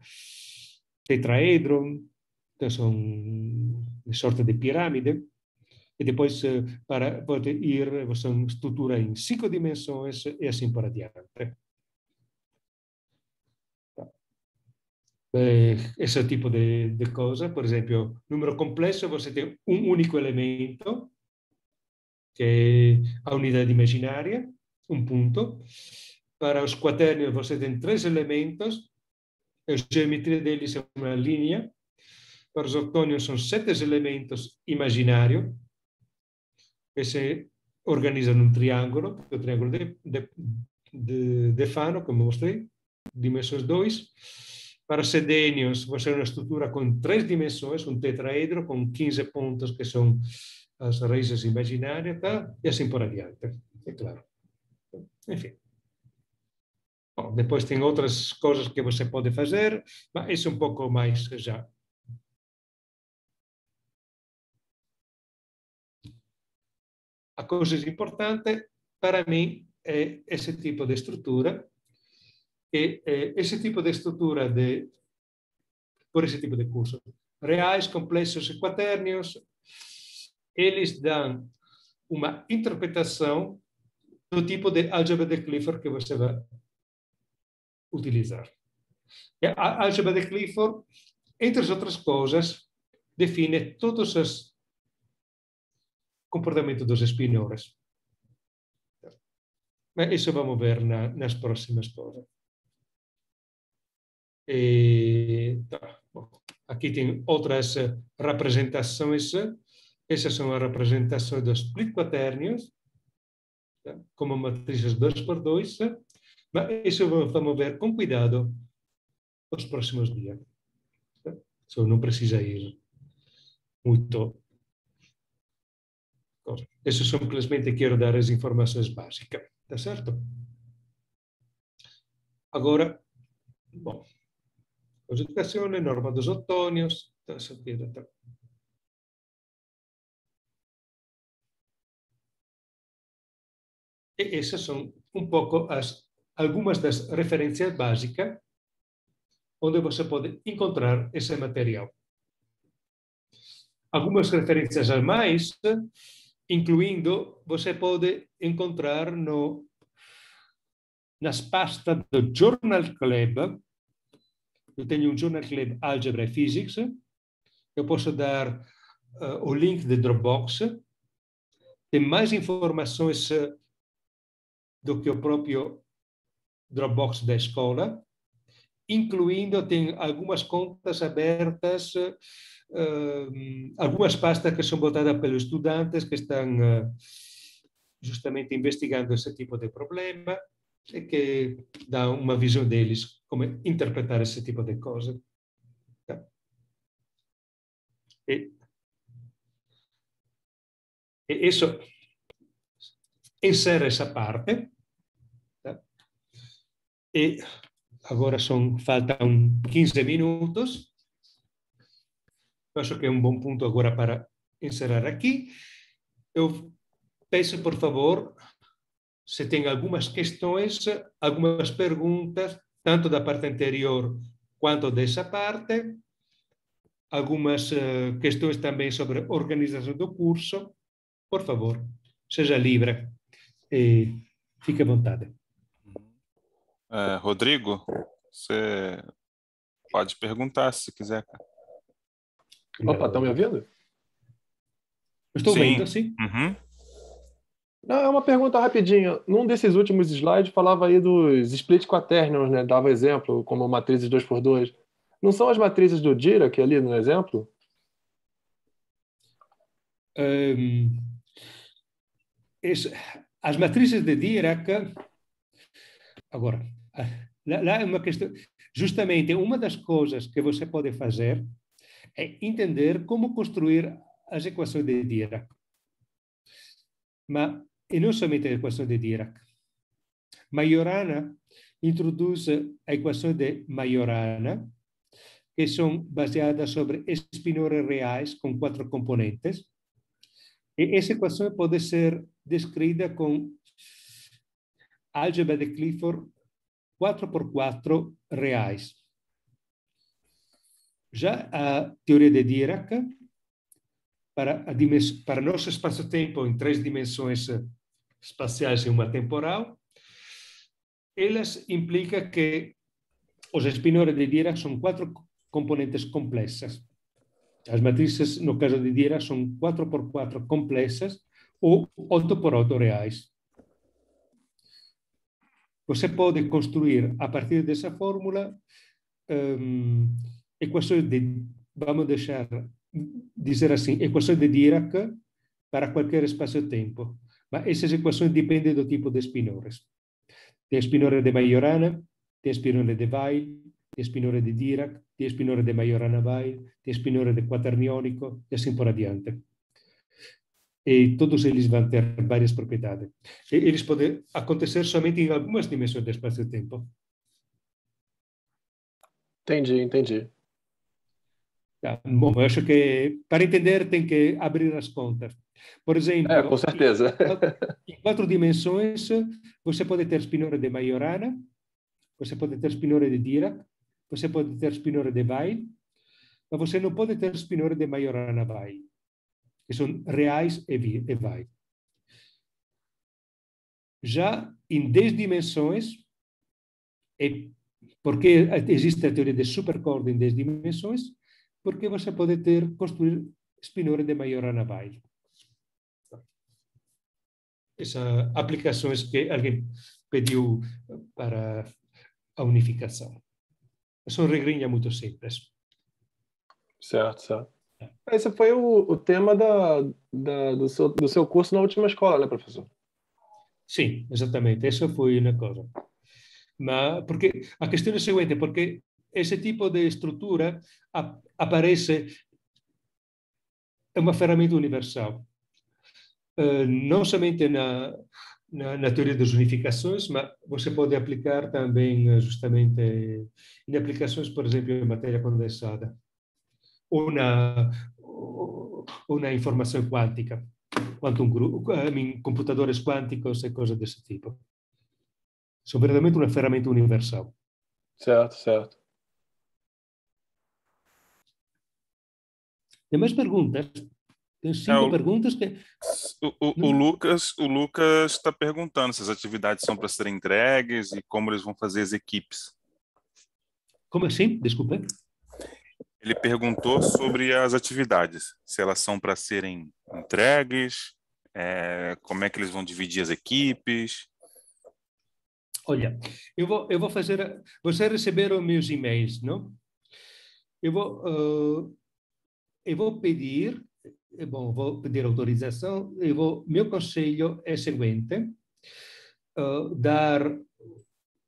A: tetraedro, então são uma sorte de pirâmide. E depois, uh, para, pode ir, você estrutura em cinco dimensões e assim por adiante. eh, esse tipo de, de coisa. Por exemplo, número complexo, você tem um único elemento, que é a unidade imaginária, um ponto. Para os quaternios, você tem três elementos, a geometria deles é uma linha. Para os octônios, são sete elementos imaginários, que se organizam num triângulo, o triângulo de, de, de, de Fano, como mostrei, dimensões 2 para sedênios, você tem uma estrutura com três dimensões, um tetraedro com 15 pontos que são as raízes imaginárias, tá? e assim por adiante, é claro. Enfim. Bom, depois tem outras coisas que você pode fazer, mas isso é um pouco mais já. A coisa importante para mim é esse tipo de estrutura e esse tipo de estrutura de por esse tipo de curso reais, complexos e quaternios, eles dão uma interpretação do tipo de álgebra de Clifford que você vai utilizar. A álgebra de Clifford, entre as outras coisas, define todos os comportamentos dos espinores. Mas isso vamos ver na, nas próximas coisas. E, tá, bom, aqui tem outras representações. Essas são as representações dos split quaternios, tá, como matrizes 2 por 2 mas isso vamos ver com cuidado nos próximos dias. Só não precisa ir muito. Isso simplesmente quero dar as informações básicas, tá certo? Agora, bom, educazione, norma dos ottonios, E essas são um pouco as algumas das referências básicas onde você pode encontrar esse material. Algumas referências a mais, incluindo, você pode encontrar no, nas pastas do Journal Club. Eu tenho um Journal Club Algebra e Physics. Eu posso dar uh, o link de Dropbox. Tem mais informações uh, do que o próprio Dropbox da escola, incluindo, tem algumas contas abertas, uh, algumas pastas que são votadas pelos estudantes que estão uh, justamente investigando esse tipo de problema e que dá uma visão deles como interpretar esse tipo de coisa. Tá? E, e isso encerra essa parte. E agora são, faltam 15 minutos. Acho que é um bom ponto agora para encerrar aqui. Eu peço, por favor, se tem algumas questões, algumas perguntas, tanto da parte anterior quanto dessa parte, algumas uh, questões também sobre organização do curso, por favor, seja livre e fique à vontade.
B: É, Rodrigo, você pode perguntar se quiser.
H: Opa, estão me ouvindo?
A: Estou sim. vendo, sim.
B: Uhum.
H: Não, é uma pergunta rapidinha. Num desses últimos slides falava aí dos split quaternions, né? Dava exemplo como matrizes 2x2. Não são as matrizes do Dirac ali no exemplo?
A: Um, as matrizes de Dirac Agora, lá é uma questão. Justamente, uma das coisas que você pode fazer é entender como construir as equações de Dirac. Mas, e não somente a equação de Dirac. Majorana introduz a equação de Majorana, que são baseadas sobre espinores reais com quatro componentes. E essa equação pode ser descrita com álgebra de Clifford 4x4 reais. Já a teoria de Dirac, para, a para nosso espaço-tempo em três dimensões espaciais e uma temporal, elas implicam que os espinores de Dirac são quatro componentes complexas. As matrizes, no caso de Dirac, são 4 por 4 complexas ou 8 por 8 reais. Você pode construir, a partir dessa fórmula, um, equações de, vamos deixar, dizer assim, equações de Dirac para qualquer espaço-tempo. Mas essas equações dependem do tipo de espinores. Tem espinore de Majorana, tem espinore de Weil, tem espinore de Dirac, tem espinore de Majorana-Weil, tem espinore de quaternionico e assim por adiante. E todos eles vão ter várias propriedades. E eles podem acontecer somente em algumas dimensões do espaço-tempo.
H: Entendi, entendi.
A: Tá. Bom, eu acho que para entender tem que abrir as contas. Por exemplo,
H: é, com certeza.
A: em quatro dimensões, você pode ter spinore de Majorana, você pode ter spinore de Dirac, você pode ter spinore de Weil, mas você não pode ter spinore de Majorana Weil, que são reais e, Weil. Já em 10 dimensões, e porque existe a teoria de supercorda em 10 dimensões, porque você pode ter, construir spinore de Majorana Weil. Essas aplicações que alguém pediu para a unificação. São regrinhas muito simples.
H: Certo, certo. Esse foi o, o tema da, da, do, seu, do seu curso na última escola, né, professor?
A: Sim, exatamente. Essa foi uma coisa. Mas, porque a questão é a seguinte, porque esse tipo de estrutura aparece é uma ferramenta universal. Uh, não somente na, na, na, teoria das unificações, mas você pode aplicar também eh, justamente em aplicações, por exemplo, em matéria condensada ou na, ou na informação quântica, quantum, em computadores quânticos e coisas desse tipo. São verdadeiramente uma ferramenta universal.
H: Certo, certo.
A: Tem mais perguntas? Tem cinco é, o, perguntas que.
B: O, o, o Lucas o Lucas está perguntando se as atividades são para serem entregues e como eles vão fazer as equipes.
A: Como assim? Desculpa.
B: Ele perguntou sobre as atividades, se elas são para serem entregues, é, como é que eles vão dividir as equipes.
A: Olha, eu vou, eu vou fazer. Você receberam meus e-mails, não? Eu vou, uh, eu vou pedir, bom, vou pedir autorização. Eu vou, meu conselho é o seguinte: uh, dar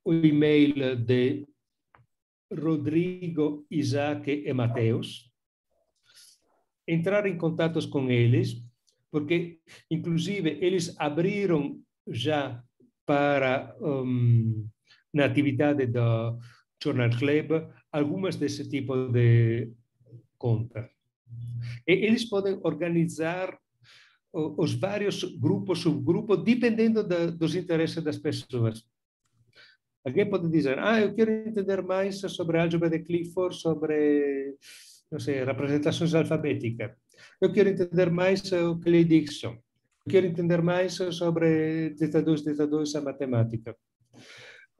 A: o e-mail de Rodrigo, Isaac e Mateus, entrar em contatos com eles, porque, inclusive, eles abriram já para, um, na atividade do Journal Club, algumas desse tipo de conta. E eles podem organizar os vários grupos, subgrupos, dependendo da, dos interesses das pessoas. Alguém pode dizer, ah, eu quero entender mais sobre a álgebra de Clifford, sobre, não sei, representações alfabéticas. Eu quero entender mais o Clay Dixon. Eu quero entender mais sobre θ 2, θ 2 a matemática.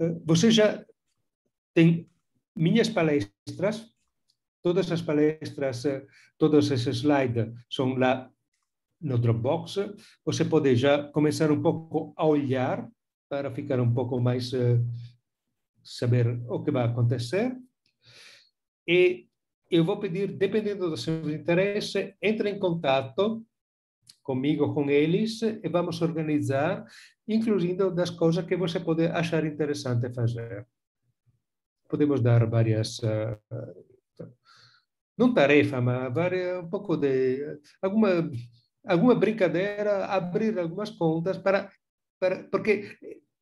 A: Eh, você já tem minhas palestras, todas as palestras, eh, todos esses slides são lá no Dropbox. Você pode já começar um pouco a olhar para ficar um pouco mais uh, saber o que vai acontecer. E eu vou pedir, dependendo do seu interesse, entre em contato comigo, com eles, e vamos organizar, incluindo das coisas que você pode achar interessante fazer. Podemos dar várias, uh, não tarefa, mas várias, um pouco de, alguma, alguma brincadeira, abrir algumas contas para, para porque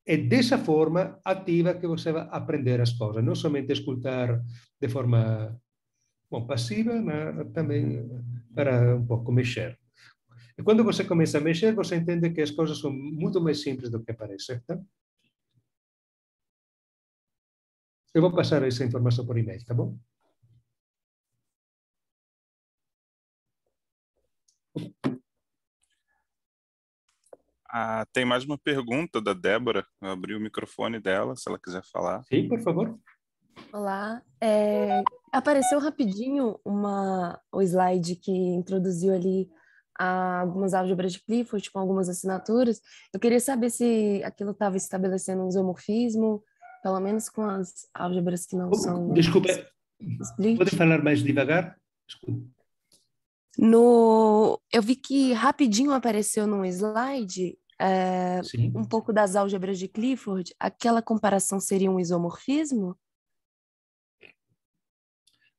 A: é dessa forma ativa que você vai aprender as coisas, não somente escutar de forma bom, passiva, mas também para um pouco mexer. E quando você começa a mexer, você entende que as coisas são muito mais simples do que parecem. Tá? Eu vou passar essa informação por e-mail, tá bom?
B: Ah, tem mais uma pergunta da Débora. Eu abri o microfone dela, se ela quiser falar.
A: Sim, por favor.
I: Olá. É, apareceu rapidinho uma, o slide que introduziu ali algumas álgebras de Clifford com algumas assinaturas. Eu queria saber se aquilo estava estabelecendo um isomorfismo, pelo menos com as álgebras que não são.
A: Desculpa, pode falar mais devagar? Desculpa.
I: No, eu vi que rapidinho apareceu num slide é, um pouco das álgebras de Clifford, aquela comparação seria um isomorfismo?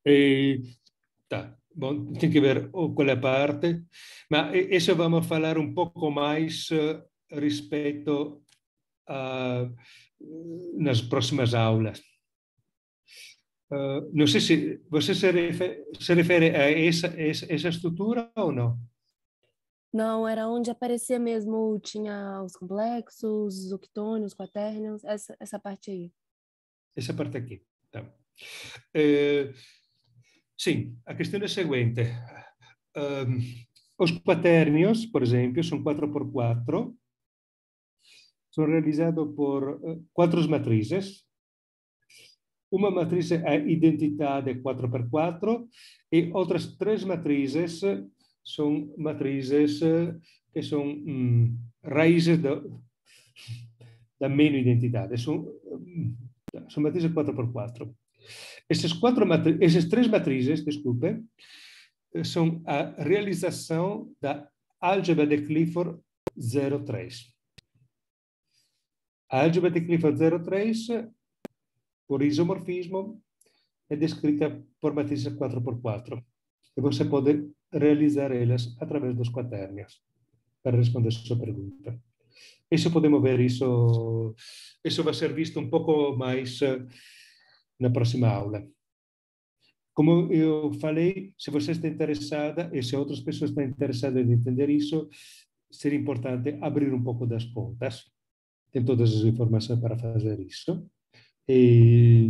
A: É, tá. bom, tem que ver qual é a parte, mas isso vamos falar um pouco mais uh, respeito a, nas próximas aulas. Uh, não sei se você se refere, se refere a essa, essa, essa estrutura ou não?
I: Não, era onde aparecia mesmo, tinha os complexos, os octônios, quatérnios, essa, essa parte aí.
A: Essa parte aqui, tá. Eh, sim, a questão é a seguinte. Um, os quatérnios, por exemplo, são 4x4, são realizados por uh, quatro matrizes. Uma matriz é identidade 4x4 e outras três matrizes são matrizes que são hum, raízes da, da identidade. São, são matrizes 4x4. Essas, quatro essas três matrizes, desculpe, são a realização da álgebra de Clifford 03. A álgebra de Clifford 03, por isomorfismo, é descrita por matrizes 4x4. E você pode realizar elas através dos quaternios, para responder a sua pergunta. Isso podemos ver, isso, isso vai ser visto um pouco mais uh, na próxima aula. Como eu falei, se você está interessada e se outras pessoas estão interessadas em entender isso, seria importante abrir um pouco das contas. Tem todas as informações para fazer isso. E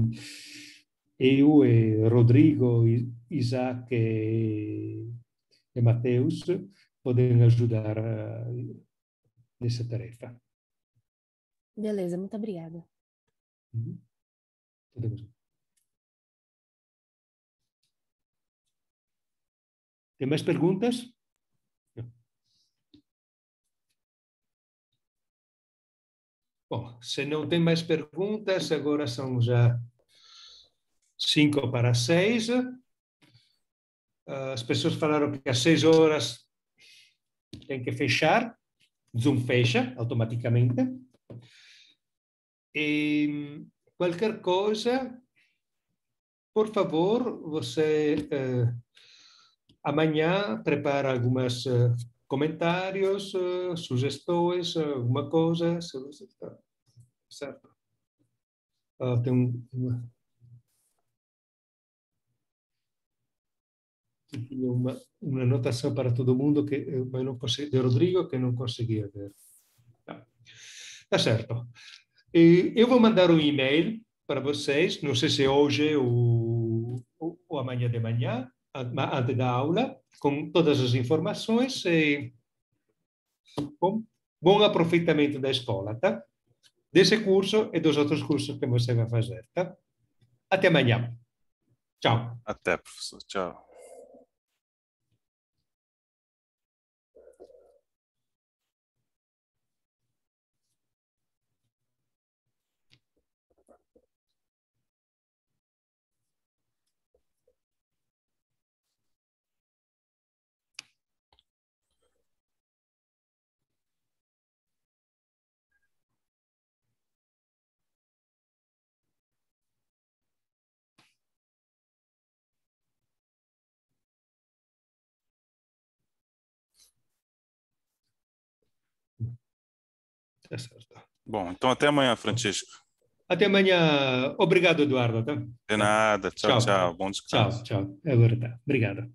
A: eu e Rodrigo, Isaac e e Mateus podem ajudar uh, nessa tarefa.
I: Beleza, muito obrigada.
A: Uhum. Tem mais perguntas? Bom, se não tem mais perguntas, agora são já cinco para seis. As pessoas falaram que às seis horas tem que fechar, Zoom fecha automaticamente. E qualquer coisa, por favor, você eh, amanhã prepara alguns eh, comentários, eh, sugestões, alguma coisa, certo. Uh, tem um, tinha uma, uma anotação para todo mundo que eu não consegui, de Rodrigo que não conseguia ver. Tá, tá certo. E eu vou mandar um e-mail para vocês, não sei se hoje ou, ou amanhã de manhã, antes da aula, com todas as informações e bom, bom aproveitamento da escola, tá? Desse curso e dos outros cursos que você vai fazer, tá? Até amanhã. Tchau.
B: Até, professor. Tchau.
A: Tá certo.
B: Bom, então até amanhã, Francisco.
A: Até amanhã. Obrigado, Eduardo. Tá?
B: De nada. Tchau, tchau. tchau. Bom descanso.
A: Tchau, tchau. É verdade. Obrigado.